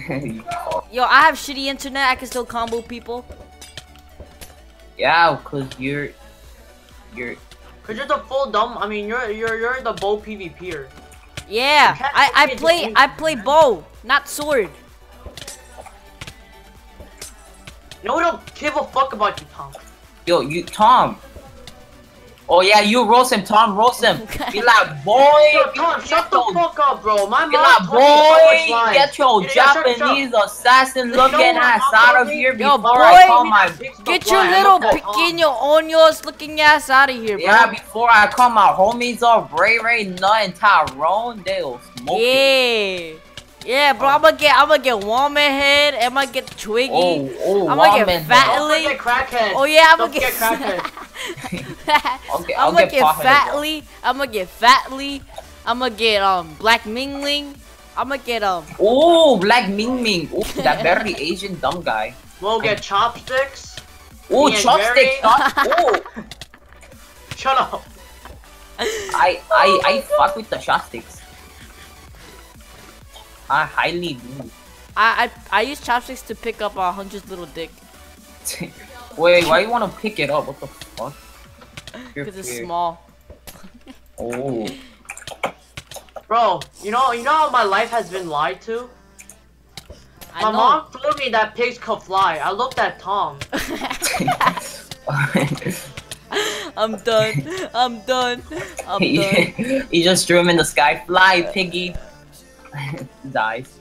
*laughs* Yo, I have shitty internet. I can still combo people. yeah, cause you're you're Cause you're the full dumb. I mean, you're you're you're the bow PvPer. Yeah, I I play the play game. I play bow, not sword. No, we don't give a fuck about you, Tom. yo you Tom. Oh yeah, you roast him, Tom. Roast him. Be *laughs* like, boy. Yo, Tom, shut the yo, fuck up, bro. My Be mom like, told me so much boy, get your Yeah, yeah, shut- shut. Japanese assassin You looking know ass out of here Yo, before boy, I call my Get your little looked at Tom. pequeño onios looking ass out of here, bro. yeah before I call my homies off, Ray Ray Nut and Tyrone. They'll smoke it. Yeah. Yeah, bro, I'm gonna get, I'm gonna get Woman Head, I'm gonna get Twiggy. Oh, oh, I'm gonna get Woman Fat Don't crackhead. Oh yeah, I'm Don't gonna get, forget crackhead. Okay, *laughs* I'm gonna get get Pothead Fat as well. Lee. I'm gonna get Fat Lee. I'm gonna get um Black Mingling. I'm gonna get um. Oh, Black Ming Ming. Oh, that *laughs* very Asian dumb guy. We'll get chopsticks. Oh, Me and chopstick. Jerry. Chop. Oh, *laughs* Shut up. I I I fuck with the chopsticks. I highly do. I I, I use chopsticks to pick up a uh, hundred's little dick *laughs* Wait, why you wanna pick it up? What the fuck? Because it's weird. small. Oh. Bro, you know, you know how my life has been lied to? I My know. mom told me that pigs could fly. I looked at Tom. I'm done. I'm done. I'm *laughs* done. *laughs* you just threw him in the sky. Fly, piggy. *laughs* Dies.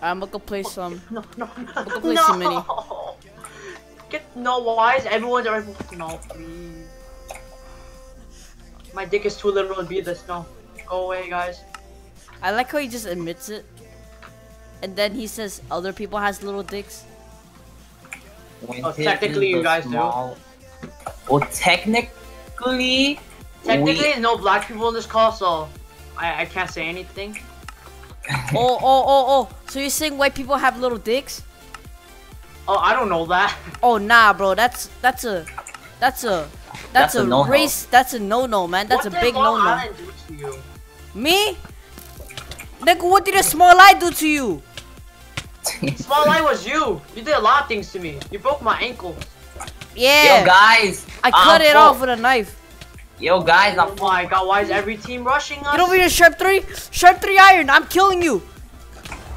I'm gonna go play some. No, no, We'll go play no. some mini. Get no. Why is everyone's already? No, please. My dick is too little to be this. No, go away, guys. I like how he just admits it, and then he says other people has little dicks. When Oh, technically you the guys do. small- Well, technically, Technically, we, no black people in this call, so I I can't say anything. *laughs* Oh oh oh oh. So you're saying white people have little dicks? Oh, I don't know that. *laughs* Oh nah, bro. That's that's a that's a that's, That's a a, no-no. race. That's a no no, man. That's what a big no no. Island do to you? Me? Nigga, what did a small eye do to you? *laughs* Small eye was you. You did a lot of things to me. You broke my ankle. Yeah. Yo, guys. I cut I'm it full- off with a knife. Yo, guys, Oh I'm my god, why is every team rushing us? Get over here, sharp three. Sharp three iron. I'm killing you.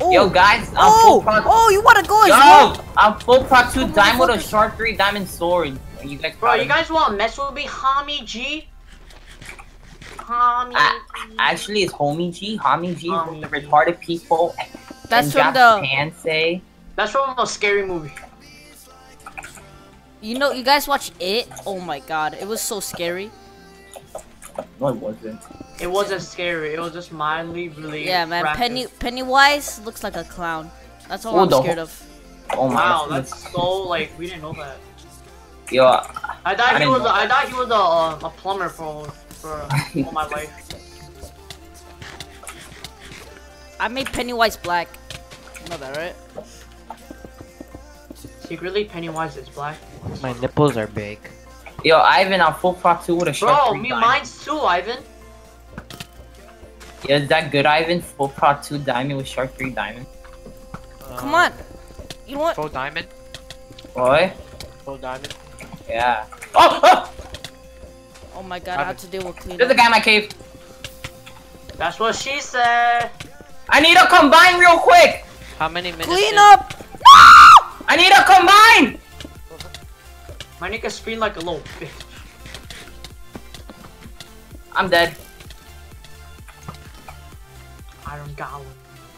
Oh. Yo, guys, I'm Oh, full pro- oh, you wanna go as Yo. I'm full pro two diamond with a focus. short three diamond sword. Are you guys Bro, you guys want to mess with me, homie G? Hami Ah, G. Actually, it's Homie G. Homie G. Homie what the retarded people That's in from the. Japan say. That's from a scary movie. You know, you guys watch it? Oh my god, it was so scary. No, it wasn't. It wasn't scary. It was just mildly really. Yeah, man. rapid. Penny Pennywise looks like a clown. That's all Oh, I'm scared of. Oh my. Wow, that's- that's so like we didn't know that. Yo, I I thought he was. know A, I thought he was a, uh, a plumber for for *laughs* all my life. I made Pennywise black. You know that, right? Secretly, Pennywise is black. My nipples are big. Yo, Ivan, I'm full pro two with a short Bro, me diamond. mine's too, Ivan. Yo, is that good, Ivan? Full pro two diamond with short three diamond. Come on. You know what? Full diamond. Boy, Full diamond. yeah. Oh, oh! Oh my god, I have to deal with clean. There's a guy in my cave. That's what she said. I need a combine real quick. How many minutes? Clean in? up! I need a combine. My nigga screamed like a little bitch. I'm dead. Iron Goblin.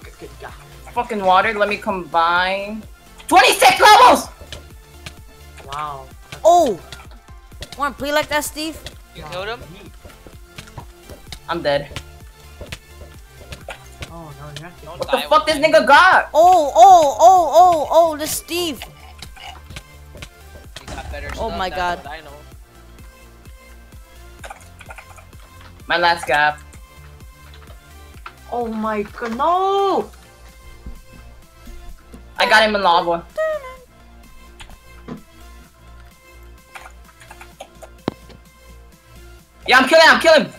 Good, good God. Fucking water. Let me combine. 26 levels. Wow. Oh! Wanna play like that, Steve? You killed him? I'm dead. Oh no, you're not the Don't What the fuck this nigga got? Oh, oh, oh, oh, oh, this Steve. You got better Oh stuff, my that's God. what My last gap. Oh my god, no! I got him in lava. Yeah, I'm killing. him, I'm killing. Mm.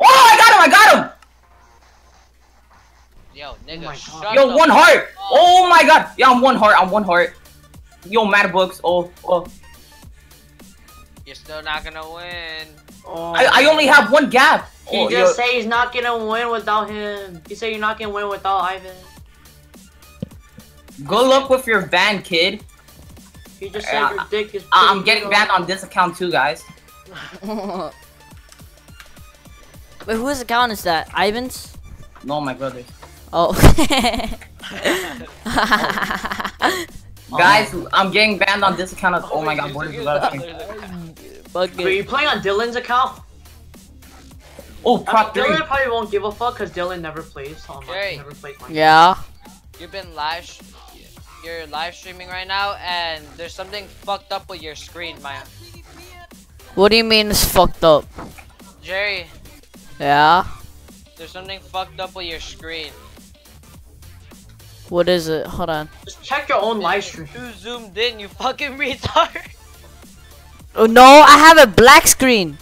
Oh, I got him! I got him! Yo, nigga, my. Yo, one heart. Oh my god. Yeah, I'm one heart. I'm one heart. Yo, Mad Books. Oh, oh. You're still not gonna win. Oh, I, I only have one gap. He Oh, just yo, say he's not gonna win without him. He said you're not gonna win without Ivan. good luck with your ban, kid. He just said Uh, your dick is. I- I'm getting big banned on this account too, guys. *laughs* Wait, whose account is that? Ivan's? No, my brothers. Oh. *laughs* Guys, I'm getting banned on this account. Of, oh my god, Borders without a string. Wait, Bucket. you playing on Dylan's account? Oh, I mean. Dylan probably won't give a fuck because Dylan never plays. So Hey. never played Yeah. You've been live. sh- You're live streaming right now, and there's something fucked up with your screen, man. What do you mean it's fucked up? Jerry, Yeah. there's something fucked up with your screen. What is it? Hold on. Just check your own live stream. You zoomed in, you fucking *laughs* retard. Oh no, I have a black screen.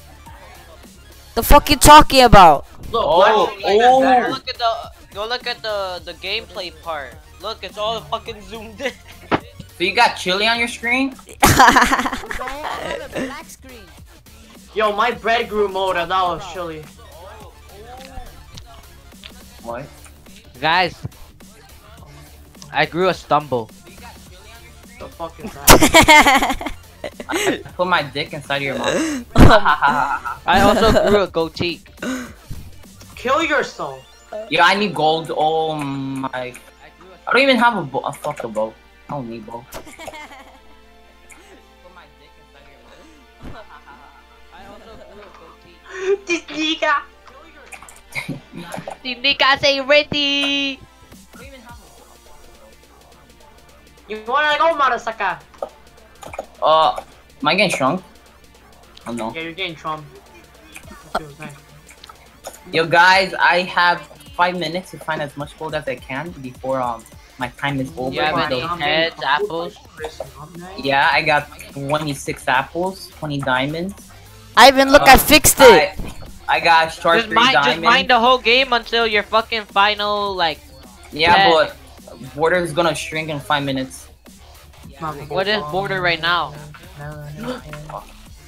The fuck you talking about? Look, Oh, live oh. Go look at the go look at the the gameplay part. Look, it's all fucking zoomed in. So you got chili on your screen? black *laughs* screen. Yo, my bread grew mode and that was chilly. What? Guys, I grew a stumble. The fuck is that? I put my dick inside of your mouth. *laughs* I also grew a goatee. Kill yourself. yeah, I need gold. Oh my. I don't even have a bow. A fuck the bow. I don't need bow. Put my dick inside of your *laughs* *laughs* You wanna go, Marasaka? Uh, am I getting shrunk? Oh no. Yeah, you're getting Trump. Okay. Yo guys, I have five minutes to find as much gold as I can before um my time is over. You have and any heads, apples? Yeah, I got 26 apples, 20 diamonds. Ivan, look, I Uh, fixed it. I, I got sharp Just three mind, just diamonds. mind the whole game until your fucking final like. yeah, Yeah. but border is gonna shrink in five minutes. What is border right now?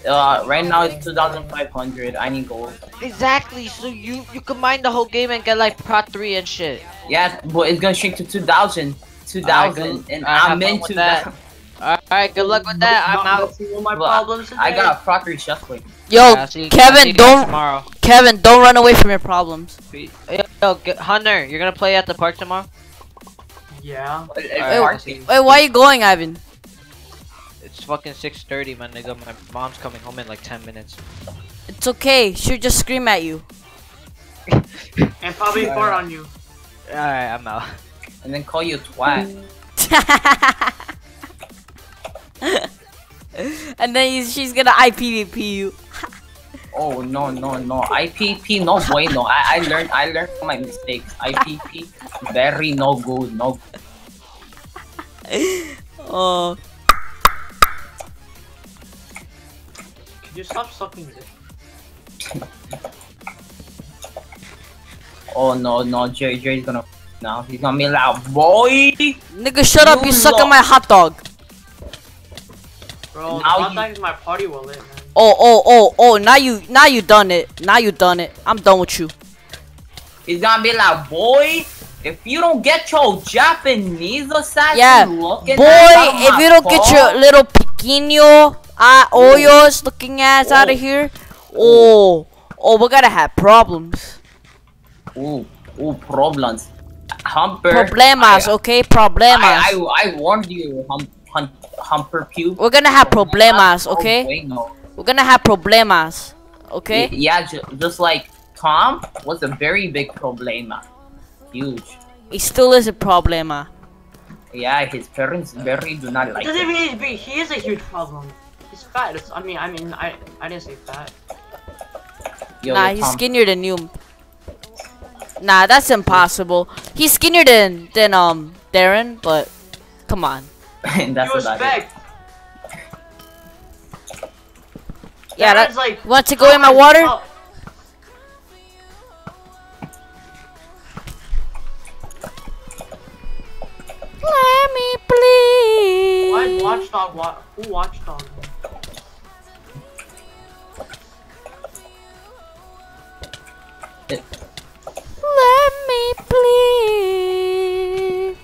Uh, right now it's 2,500. I need gold. Exactly. So you you can mine the whole game and get like Pro three and shit. Yeah, but it's gonna shrink to 2,000. 2,000, and Alright, I'm fun in with that. Alright, good luck with that. I'm out. All my Well, problems I got a proper shuffling. Yo, Yeah, see- see Kevin, don't, tomorrow. Kevin, don't run away from your problems. Yo, yo, Hunter, you're gonna play at the park tomorrow? Yeah. Alright, Wait, wait, why are you going, Ivan? It's fucking 6:30, my nigga. My mom's coming home in like 10 minutes. It's okay. She'll just scream at you. *laughs* And probably fart on you. Alright, I'm out. And then call you a twat. *laughs* and then he's, she's gonna IPVP you. *laughs* Oh no no no IPP no bueno. I I learned I learned from my mistakes. IPP very no good no. *laughs* Oh, Can you stop sucking dick? *laughs* Oh no no Jerry Jerry's gonna now he's gonna be loud boy. nigga, shut up! You You suck lo- on my hot dog. Bro, the Now hot you- dog is my party wallet, man. Oh, oh, oh, oh! Now you, now you done it. Now you done it. I'm done with you. He's gonna be like boy. If you don't get your Japanese assassin Yeah, looking Boy, if you don't get your little pequeño uh, Oreos looking ass out of here, oh, oh, we're gonna have problems. Ooh, ooh, problems. Humper. Problemas, I, okay? Problemas. I, I, I warned you, hum, hum, Humper Pew. We're gonna have problemas, Oh, okay? wait, no. We're gonna have problemas, okay? Yeah, ju- just like Tom was a very big problema. Huge. He still is a problema. Yeah, his parents very do not like Doesn't him. really be. He is a huge problem. He's fat. It's, I mean, I mean, I, I didn't say fat. Yo, nah, yo, he's skinnier than you. Nah, that's impossible. He's skinnier than than um Darren, but come on. *laughs* that's you about it. Yeah, Darren's that, like. want to go in my water? Oh, Let me please. Why is Watchdog? Wa- who Watchdog? Let me please.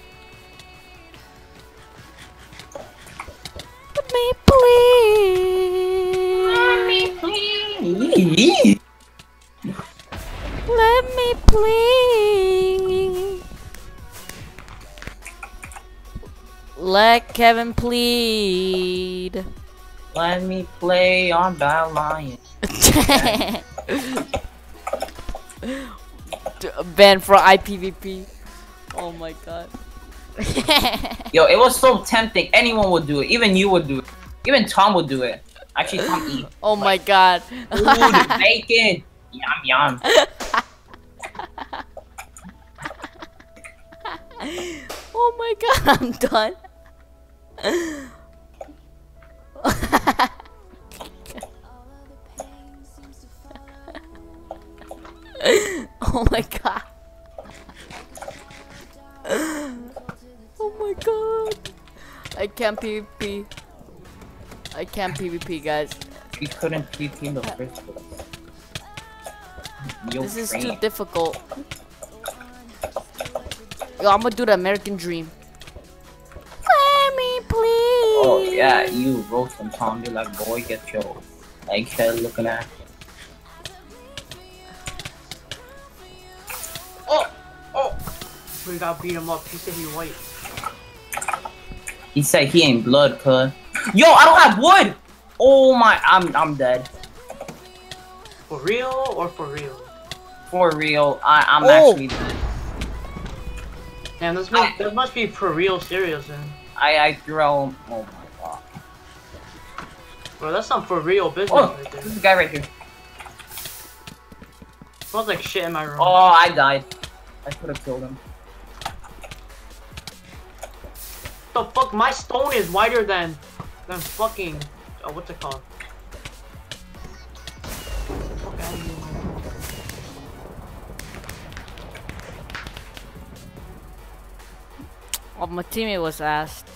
Me please. Let me please. Let me please. Let Kevin plead. Let me play on Badlion. *laughs* Ban for IPVP. Oh my god. Yo, it was so tempting. Anyone would do it. Even you would do it. Even Tom would do it. Actually, Tom eat. oh my god. Food, *laughs* bacon. Yum yum. oh my god, *laughs* I'm done. *laughs* oh my god. Oh my god. I can't PvP. I can't PvP, guys. We couldn't PvP in the first place. Yo, This is train. too difficult. Yo, I'm gonna do the American dream. Let me oh, please. Oh yeah, you wrote some Tom. You're like, boy, get your egghead looking at. Oh, oh. We gotta beat him up. He said he white. He said he ain't blood, cuz. Yo, I don't have wood. Oh my, I'm I'm dead. For real or for real? For real, I I'm Oh. actually dead. Damn, this must, this must be for real serious then. I I threw out. Oh my god. Bro, that's some for real business Oh, right there. this guy right here. Smells like shit in my room. Oh, I died. I could have killed him. the fuck? My stone is wider than than fucking oh, what's it called? Well, my teammate was asked.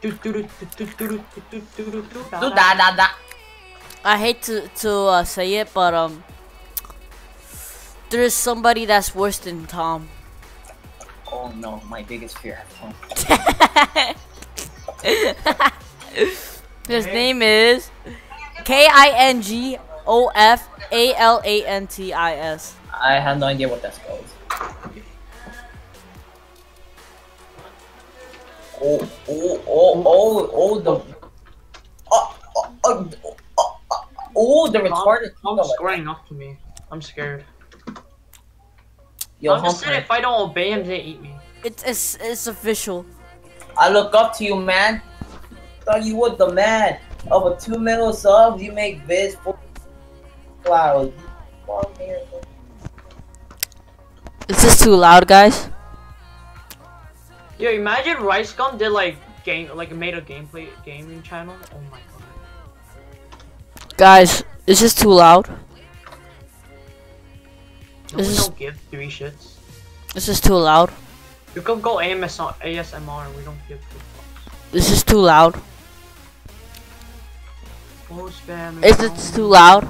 Do da da da. I hate to to uh, say it, but um, there's somebody that's worse than Tom. Oh no, my biggest fear has come. *laughs* His name is K I N G O F A L A N T I S. I have no idea what that spells. Oh, oh, oh, oh, oh, the. Oh, oh, oh, oh, oh, oh, the retarded. Tom's scoring up to me. I'm scared. Yo, I'm just saying if I don't obey him, they eat me. It's it's it's official. I look up to you, man. Thought you were the man. Over two million subs, you make vids for flowers. Come. Is this too loud, guys? Yo, imagine Rice Gum did like game, like made a gameplay gaming channel. Oh my god. Guys, is this too loud? No, This we is- don't give three shits. This is too loud? You can go AMS ASMR and we don't give two fucks. This is too loud? Oh, spam. Is it too loud?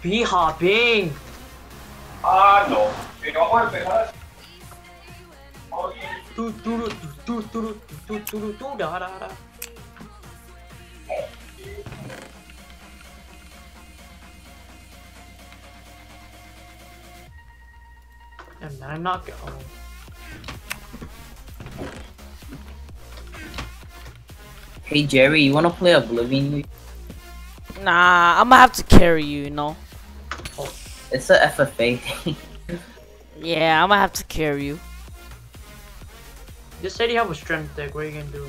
Be hopping. Ah, no. You don't want to Do do do do do do do do do do da da da. And then I'm not going. Hey Jerry, you wanna play Oblivion? Nah, I'm gonna have to carry you, you know? It's a FFA thing. *laughs* Yeah, I'm gonna have to carry you. Just said you have a strength deck. What are you gonna do?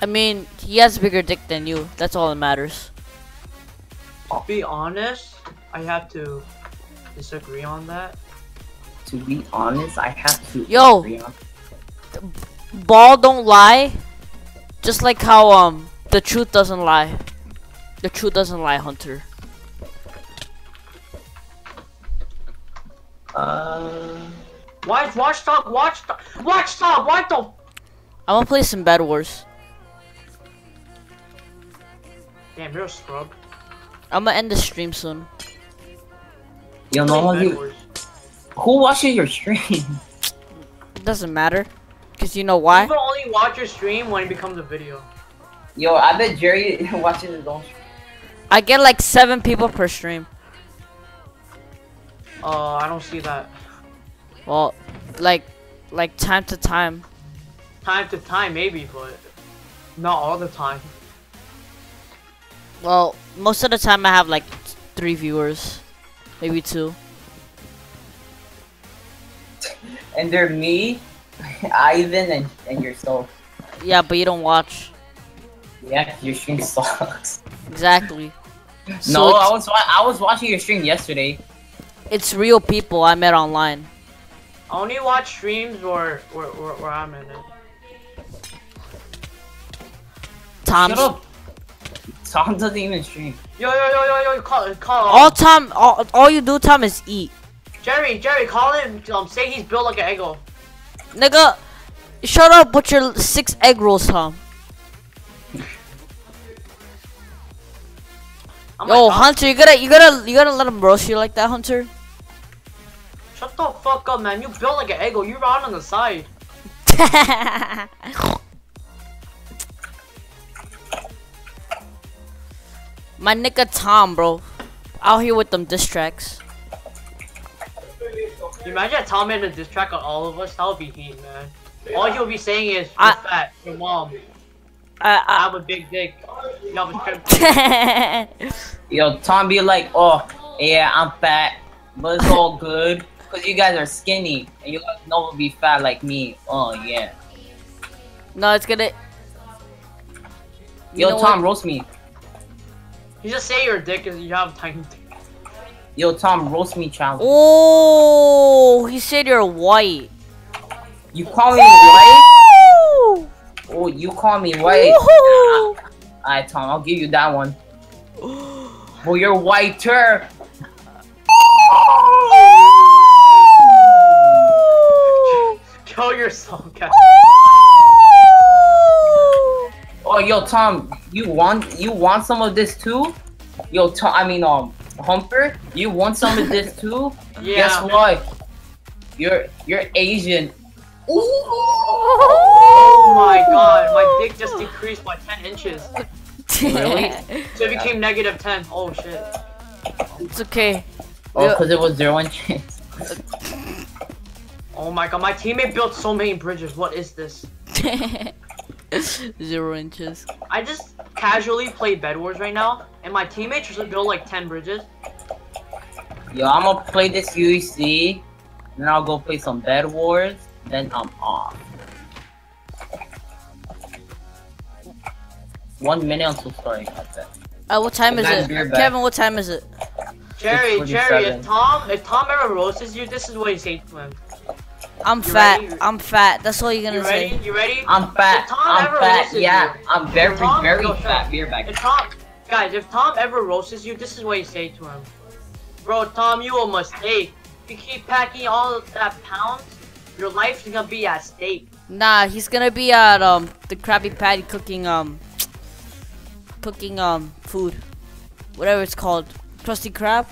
I mean, he has a bigger dick than you. That's all that matters. Be honest. I have to. disagree on that. To be honest, I have to Yo. agree on Ball don't lie. Just like how um the truth doesn't lie. The truth doesn't lie, Hunter. Uh, Watch, watch, dog, watch, dog, watch, dog, what the? I'm gonna play some Bed Wars. Damn, you're a scrub. I'm gonna end the stream soon. You know Play Bed who, watches your stream? It *laughs* doesn't matter. Cause you know why? People only watch your stream when it becomes a video. Yo, I bet Jerry *laughs* watches his own stream. I get like seven people per stream. Uh, I don't see that. Well, like, like time to time. Time to time, maybe, but not all the time. Well, most of the time I have like three viewers, maybe two. And they're me, *laughs* Ivan, and, and yourself. Yeah, but you don't watch. Yeah, your stream sucks. Exactly. *laughs* So no, it's- I was wa- I was watching your stream yesterday. It's real people I met online. I only watch streams where where, where, where I'm in it. Tom's Shut up. Tom doesn't even stream. Yo, yo, yo, yo, yo, call, call. all Tom all, all you do Tom is eat. Jerry, Jerry, call him. Um, say he's built like an Eggo. Nigga, shut up with your six egg rolls, Tom. I'm Yo, like, Hunter, you gotta you gotta you gotta let him roast you like that, Hunter. Shut the fuck up, man. You built like an Eggo. You run on the side. *laughs* My nigga Tom, bro. Out here with them diss tracks. You imagine a Tom made a diss track on all of us. That would be heat, man. All he'll be saying is, you're I- fat, your mom, I, I have a big dick. You have a strip. *laughs* Yo, Tom be like, oh, yeah, I'm fat, but it's all good. Cause you guys are skinny, and you guys know will be fat like me. Oh, yeah. no, it's gonna. You Yo, Tom, what? roast me. You just say your dick is you have a tiny dick. Yo, Tom, roast me challenge. Oh, he said you're white. You call me white? Oh, you call me white? Alright, Tom, I'll give you that one. Well, you're whiter. *laughs* Kill yourself, guys. Oh, yo, Tom, you want you want some of this too? Yo, Tom, I mean, um, Humper, you want some of this too? *laughs* Yeah. Guess what? You're you're Asian. Oh my god, my dick just decreased by 10 inches. Really? So it became negative 10. Oh shit. it's okay. Oh, because it was zero inches. Oh my god, my teammate built so many bridges. What is this? *laughs* *laughs* Zero inches. I just casually play Bed Wars right now, and my teammate just built like 10 bridges. Yo, I'm gonna play this UHC, then I'll go play some Bed Wars, then I'm off. One minute until starting. That's it. Uh, what time is it? Kevin, what time is it? Jerry, Jerry, if Tom, if Tom ever roasts you, this is what you say to him. I'm You fat. ready? I'm fat. That's all you're gonna say. you ready? say. You ready? I'm fat. I'm fat. Yeah, you- I'm very, Tom- very Yo, fat. up. Beer back. If Tom, guys, if Tom ever roasts you, this is what you say to him. Bro, Tom, you a mistake. If you keep packing all that pounds, your life is gonna be at stake. Nah, he's gonna be at um the Krabby Patty cooking um cooking um food, whatever it's called, crusty crab.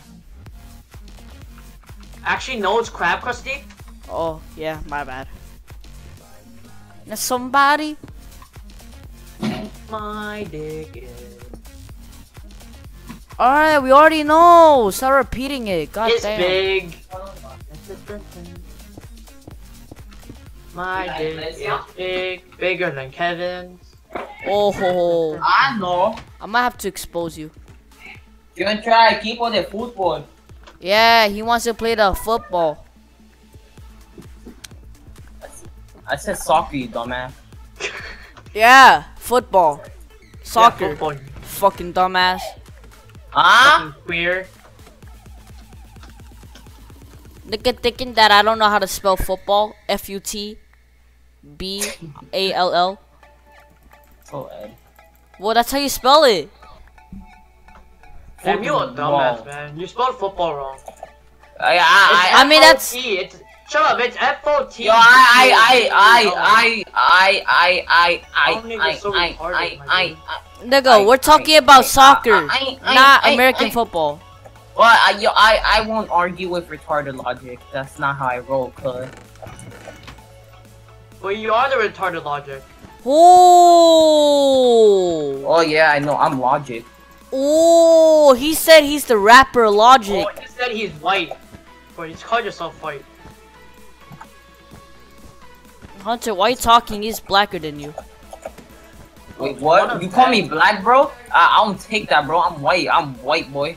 Actually, no, it's crab crusty. Oh yeah, my bad. Now somebody. My dick is. All right, we already know. Start repeating it. God it's damn. big. My dick is big, bigger than Kevin's. Oh, ho, ho. I know. I might have to expose you. You can try equipo de fútbol. Yeah, he wants to play the football. I said soccer, you dumbass. Yeah, football, soccer. Yeah, football, Fucking dumbass. Ah? fucking queer. Nigga thinking that I don't know how to spell football. F U T B A L L. So Ed. Well, that's how you spell it. Damn, you're a dumbass, man. You spelled football wrong. I, I, I mean, that's- F-O-T. It's shut up. It's F O T. Yo, I, I, I, I, I, I, I, Y'all I, I, I, I. I, Nigga, we're talking about soccer, I, I, not American football. Well, I, yo, I, I won't argue with retarded logic. That's not how I roll, cuz. Well, you are the retarded logic. Oh, Oh yeah, I know. I'm logic. oh, he said he's the rapper Logic. Oh, he said he's white. But he's called yourself white. Hunter, why you talking? He's blacker than you. Wait, What what? You call me black, bro? I, I don't take that, bro. I'm white. I'm white, boy.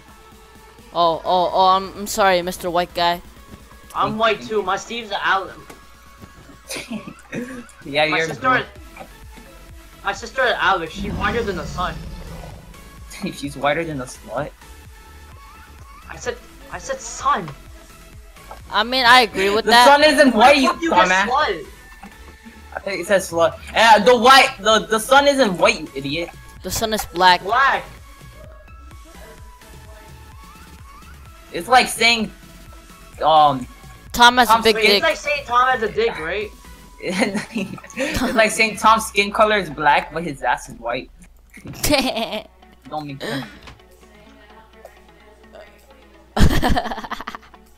Oh, oh, oh, I'm, I'm sorry, Mr. White Guy. I'm white too. My Steve's Alan. *laughs* yeah, My you're. sister. My sister Alex. She's whiter than the sun. *laughs* She's whiter than the slut. I said. I said sun. I mean, I agree with The that. The sun isn't white, you What you get dumbass. I think it says slut. Uh, the white, the the sun isn't white, you idiot. The sun is black. Black. It's like saying, um, Tom has a big Wait, dick. it's like saying Tom has a dick, right? *laughs* it's like saying Tom's skin color is black, but his ass is white. *laughs* Don't make sense. *laughs*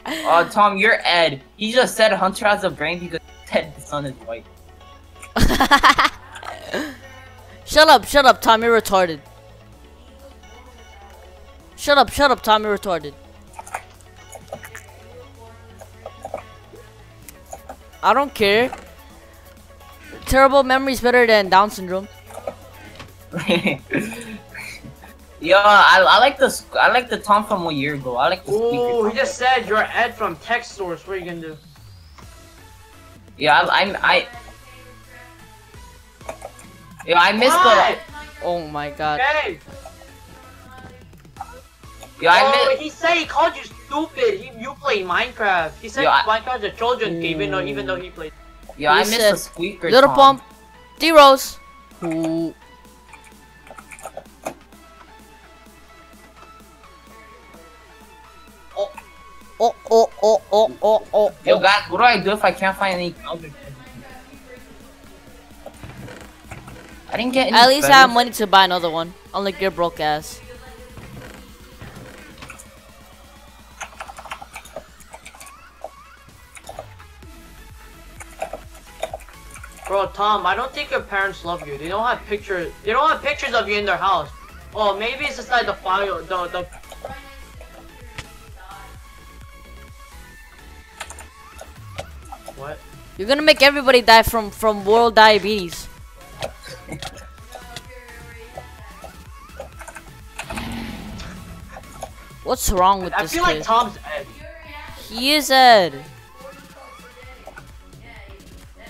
Uh, Tom, you're Ed. He just said Hunter has a brain because he said the sun is white. *laughs* shut up, shut up, Tommy retarded. Shut up, shut up, Tommy retarded. I don't care. Terrible memories better than Down syndrome. *laughs* Yo, I, I like this. I like the Tom from a year ago. I like the Ooh, he just said you're Ed from Tech Source. What are you gonna do? Yeah, I, I'm I. Yo, I missed What? Oh my god. Hey! Yo, I oh, missed. he said he called you stupid. He, you play Minecraft. He said Yo, I- Minecraft's a children's game, even though even though he mm. played. Yo, I missed said, the squeaker. Little Tom. Pump, D Rose. Ooh. Oh, oh, oh, oh, oh, oh, oh. Yo, guys, what do I do if I can't find any counter? I didn't get any. At least I have money to buy another one. Unlike your broke ass. Bro, Tom, I don't think your parents love you. They don't have pictures. They don't have pictures of you in their house. Oh, maybe it's just like the file. The the. What? You're gonna make everybody die from from world diabetes. What's wrong with I this feel kid? like Tom's Ed. He is Ed.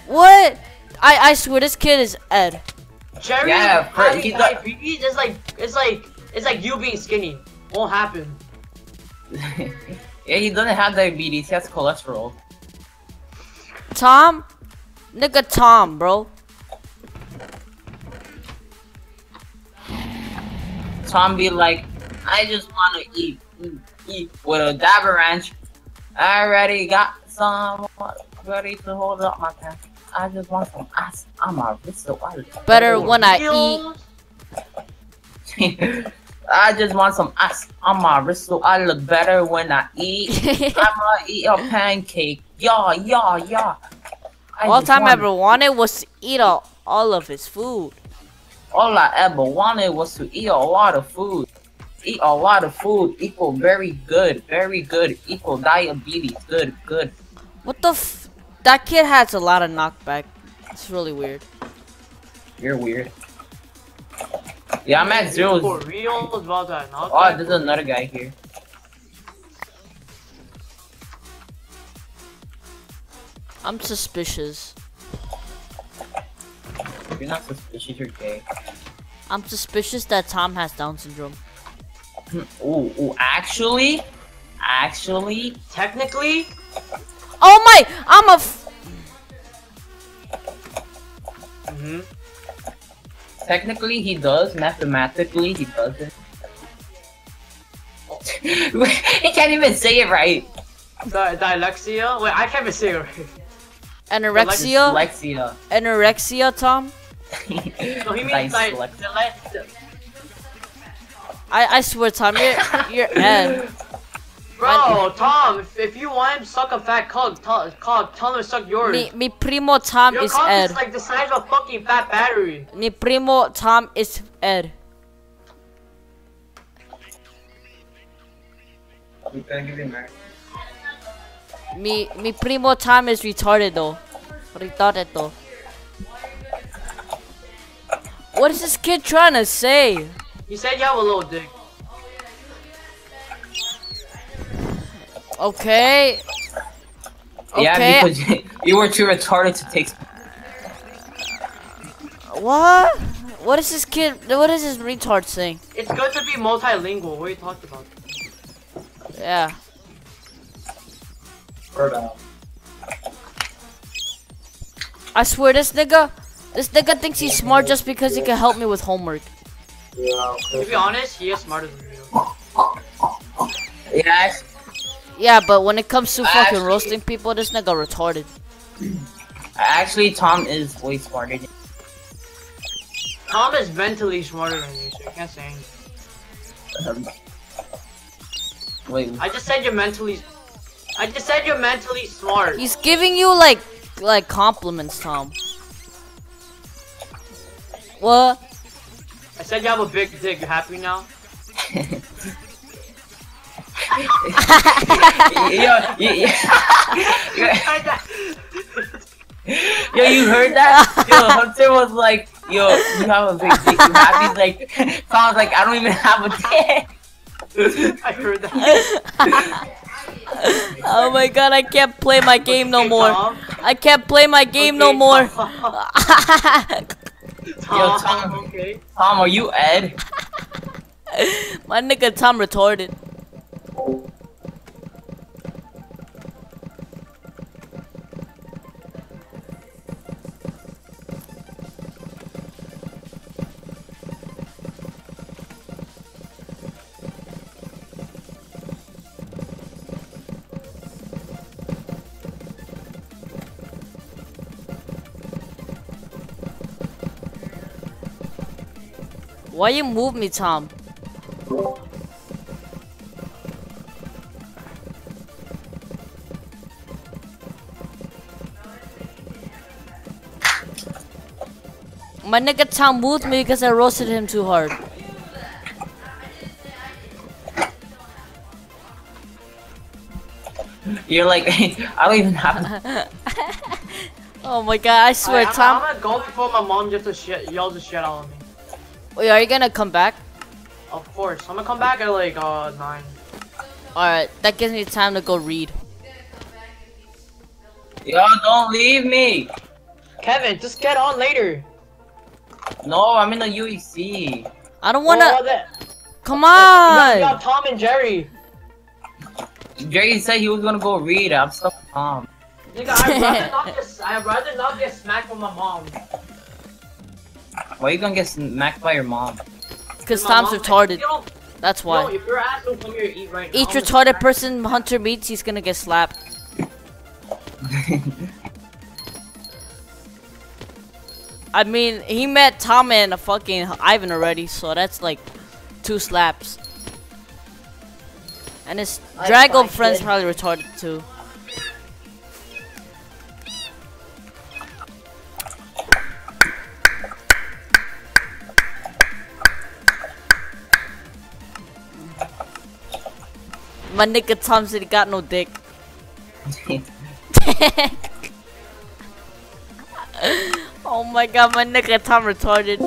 What? I I swear this kid is Ed. Jerry Yeah, for- having he's a- diabetes is like it's like it's like you being skinny. Won't happen. *laughs* yeah, he doesn't have diabetes. He has cholesterol. Tom? Nigga Tom, bro. Tom be like, I just want to eat, eat, eat with a dabber ranch. I already got some ready to hold up my pants. I just want some ice on my wrist so I look Better when I eat. I just want some ice on my wrist so I look better when I eat. I'ma eat a pancake. Yeah, yeah, yeah. I All just time I ever wanted was to eat all, all of his food. All I ever wanted was to eat a lot of food. Eat a lot of food equal very good, very good, equal diabetes, good, good. What the f? That kid has a lot of knockback. It's really weird. You're weird. Yeah, I'm at zero. For real about that. Not Oh, there's another guy here. I'm suspicious. You're not suspicious, you're gay. I'm suspicious that Tom has Down syndrome. *laughs* Ooh, ooh, actually, actually, Technically, Oh my! I'm a. F- hmm Technically, he does. Mathematically, he doesn't. *laughs* he can't even say it right. Di- Dilexia? Wait, I can't even say it right. Anorexia. Dyslexia. Anorexia, Tom. *laughs* No, he means like, I I swear, Tom, you're you're *laughs* Ed. Bro, Tom, if, if you want him to suck a fat cock, tell, cock, tell him to suck yours. Mi mi primo Tom Your is cock Ed. is like the size of a fucking fat battery. Mi primo Tom is Ed. We gotta give him that. Mi mi primo time is retarded though. Retarded though. What is this kid trying to say? He said you have a little dick. Okay. Yeah, Okay. because you, *laughs* you were too retarded to take. What? What is this kid? What is this retard saying? It's good to be multilingual. What are you talking about? Yeah. I swear this nigga, this nigga thinks he's smart just because he can help me with homework. To be honest, he is smarter than you. Yeah, Yeah, but when it comes to fucking Actually- roasting people, this nigga retarded. actually, Tom is way smarter. Than Tom is mentally smarter than you, so you can't say anything. um, *laughs* Wait, I just said you're mentally. I just said you're mentally smart. He's giving you like, like compliments, Tom. What? I said you have a big dick. You happy now? *laughs* yo, yo, yo, yo, you heard that? Yo, Hunter was like, yo, you have a big dick. You happy? He's like, *laughs* Tom's like, I don't even have a dick. *laughs* I heard that. Oh my god, I can't play my game no more. I can't play my game no more. Tom. *laughs* Yo, Tom, Tom. okay. Tom, are you Ed? my nigga Tom retarded. Why you move me, Tom? My nigga Tom moved me because I roasted him too hard. You're like, *laughs* I don't even have. *laughs* Oh my god, I swear, I, Tom. I'm, I'm gonna go before my mom just to shit, yells the shit out of me. Wait, are you gonna come back? Of course. I'm gonna come back at like uh nine. Alright, that gives me time to go read. Yo, don't leave me. Kevin, just get on later. No, I'm in the UHC. I don't wanna. Oh, that- Come You got- you on! got Tom and Jerry. Jerry said he was gonna go read. I'm stuck with Tom. Nigga, I'd rather *laughs* not get I'd rather not get smacked from my mom. Why are you gonna get smacked by your mom? Because Tom's mom- retarded. Yo, That's yo, why. if your ass don't come here to eat right. Each I'm retarded person Hunter meets, he's gonna get slapped. *laughs* I mean, he met Tom and a fucking Ivan already, so that's like two slaps. And his I Drago friend's it- probably retarded too. My nigga Tom said he got no dick. *laughs* oh my god, my nigga Tom retarded.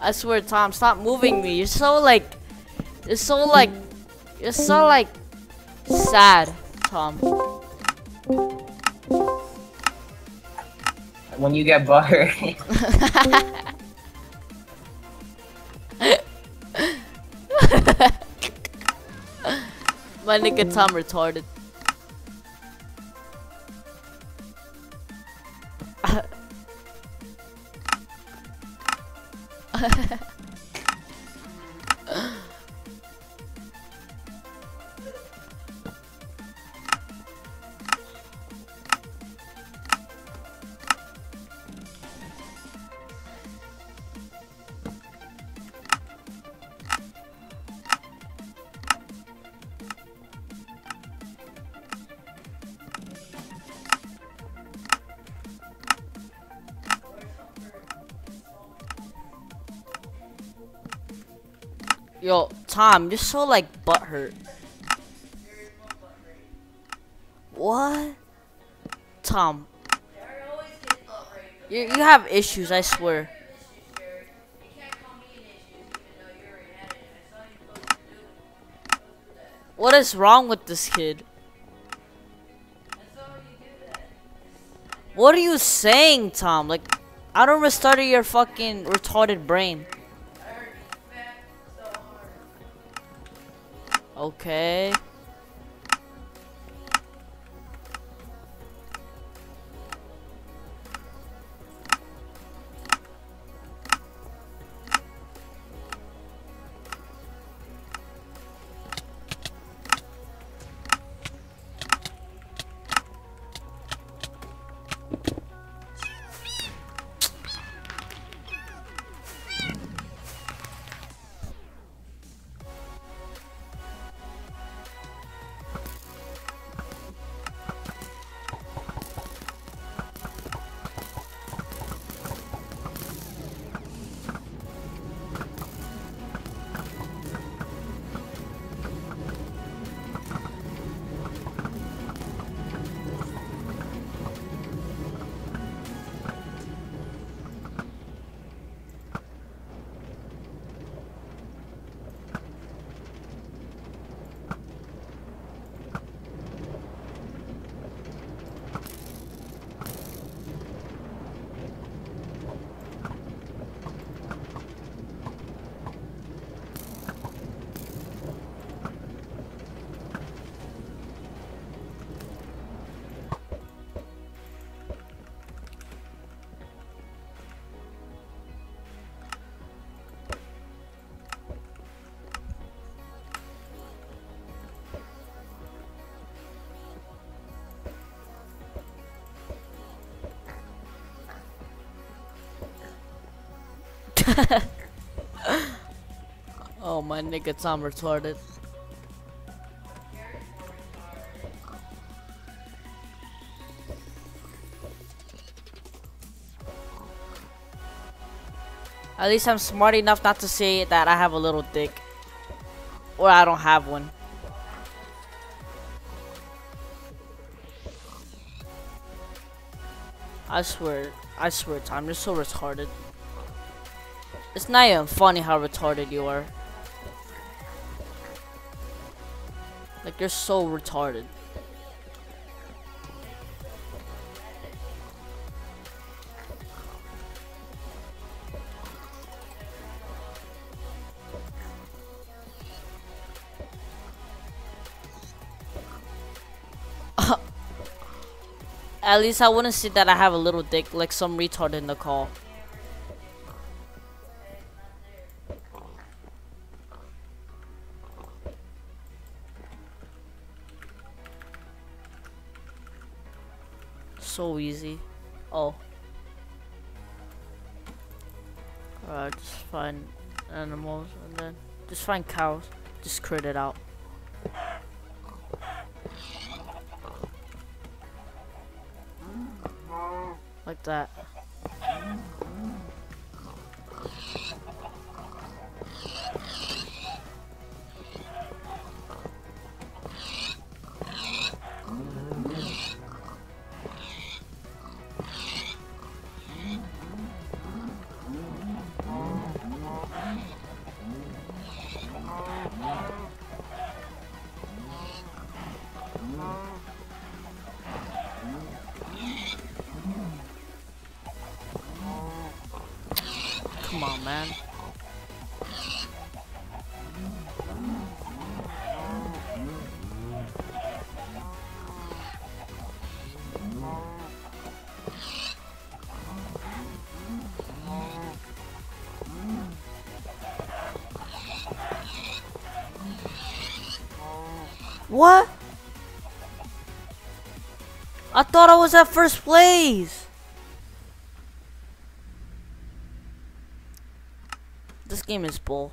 I swear, Tom, stop moving me. You're so like, you're so like, you're so like, sad, Tom. when you get butter. *laughs* *laughs* My nigga Tom retarded. *laughs* Yo, Tom, you're so like butthurt. What? Tom. You, you have issues, I swear. What is wrong with this kid? What are you saying, Tom? Like, I don't restarted your fucking retarded brain. Okay. *laughs* oh my nigga Tom retarded. At least I'm smart enough not to say that I have a little dick. Or I don't have one. I swear, I swear, Tom, you're so retarded. It's not even funny how retarded you are. Like, you're so retarded. *laughs* At least I wouldn't say that I have a little dick like some retard in the call. Find cows. Just crit it out. I thought I was at first place. This game is bull.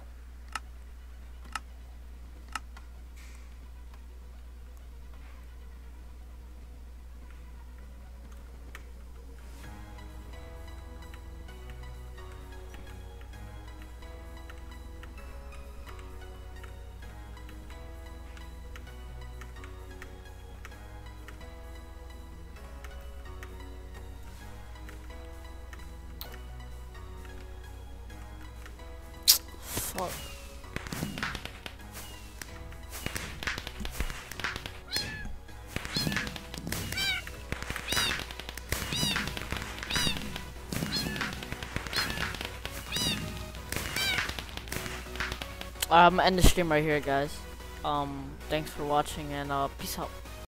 I'm gonna end the stream right here, guys. Um, thanks for watching and uh, peace out.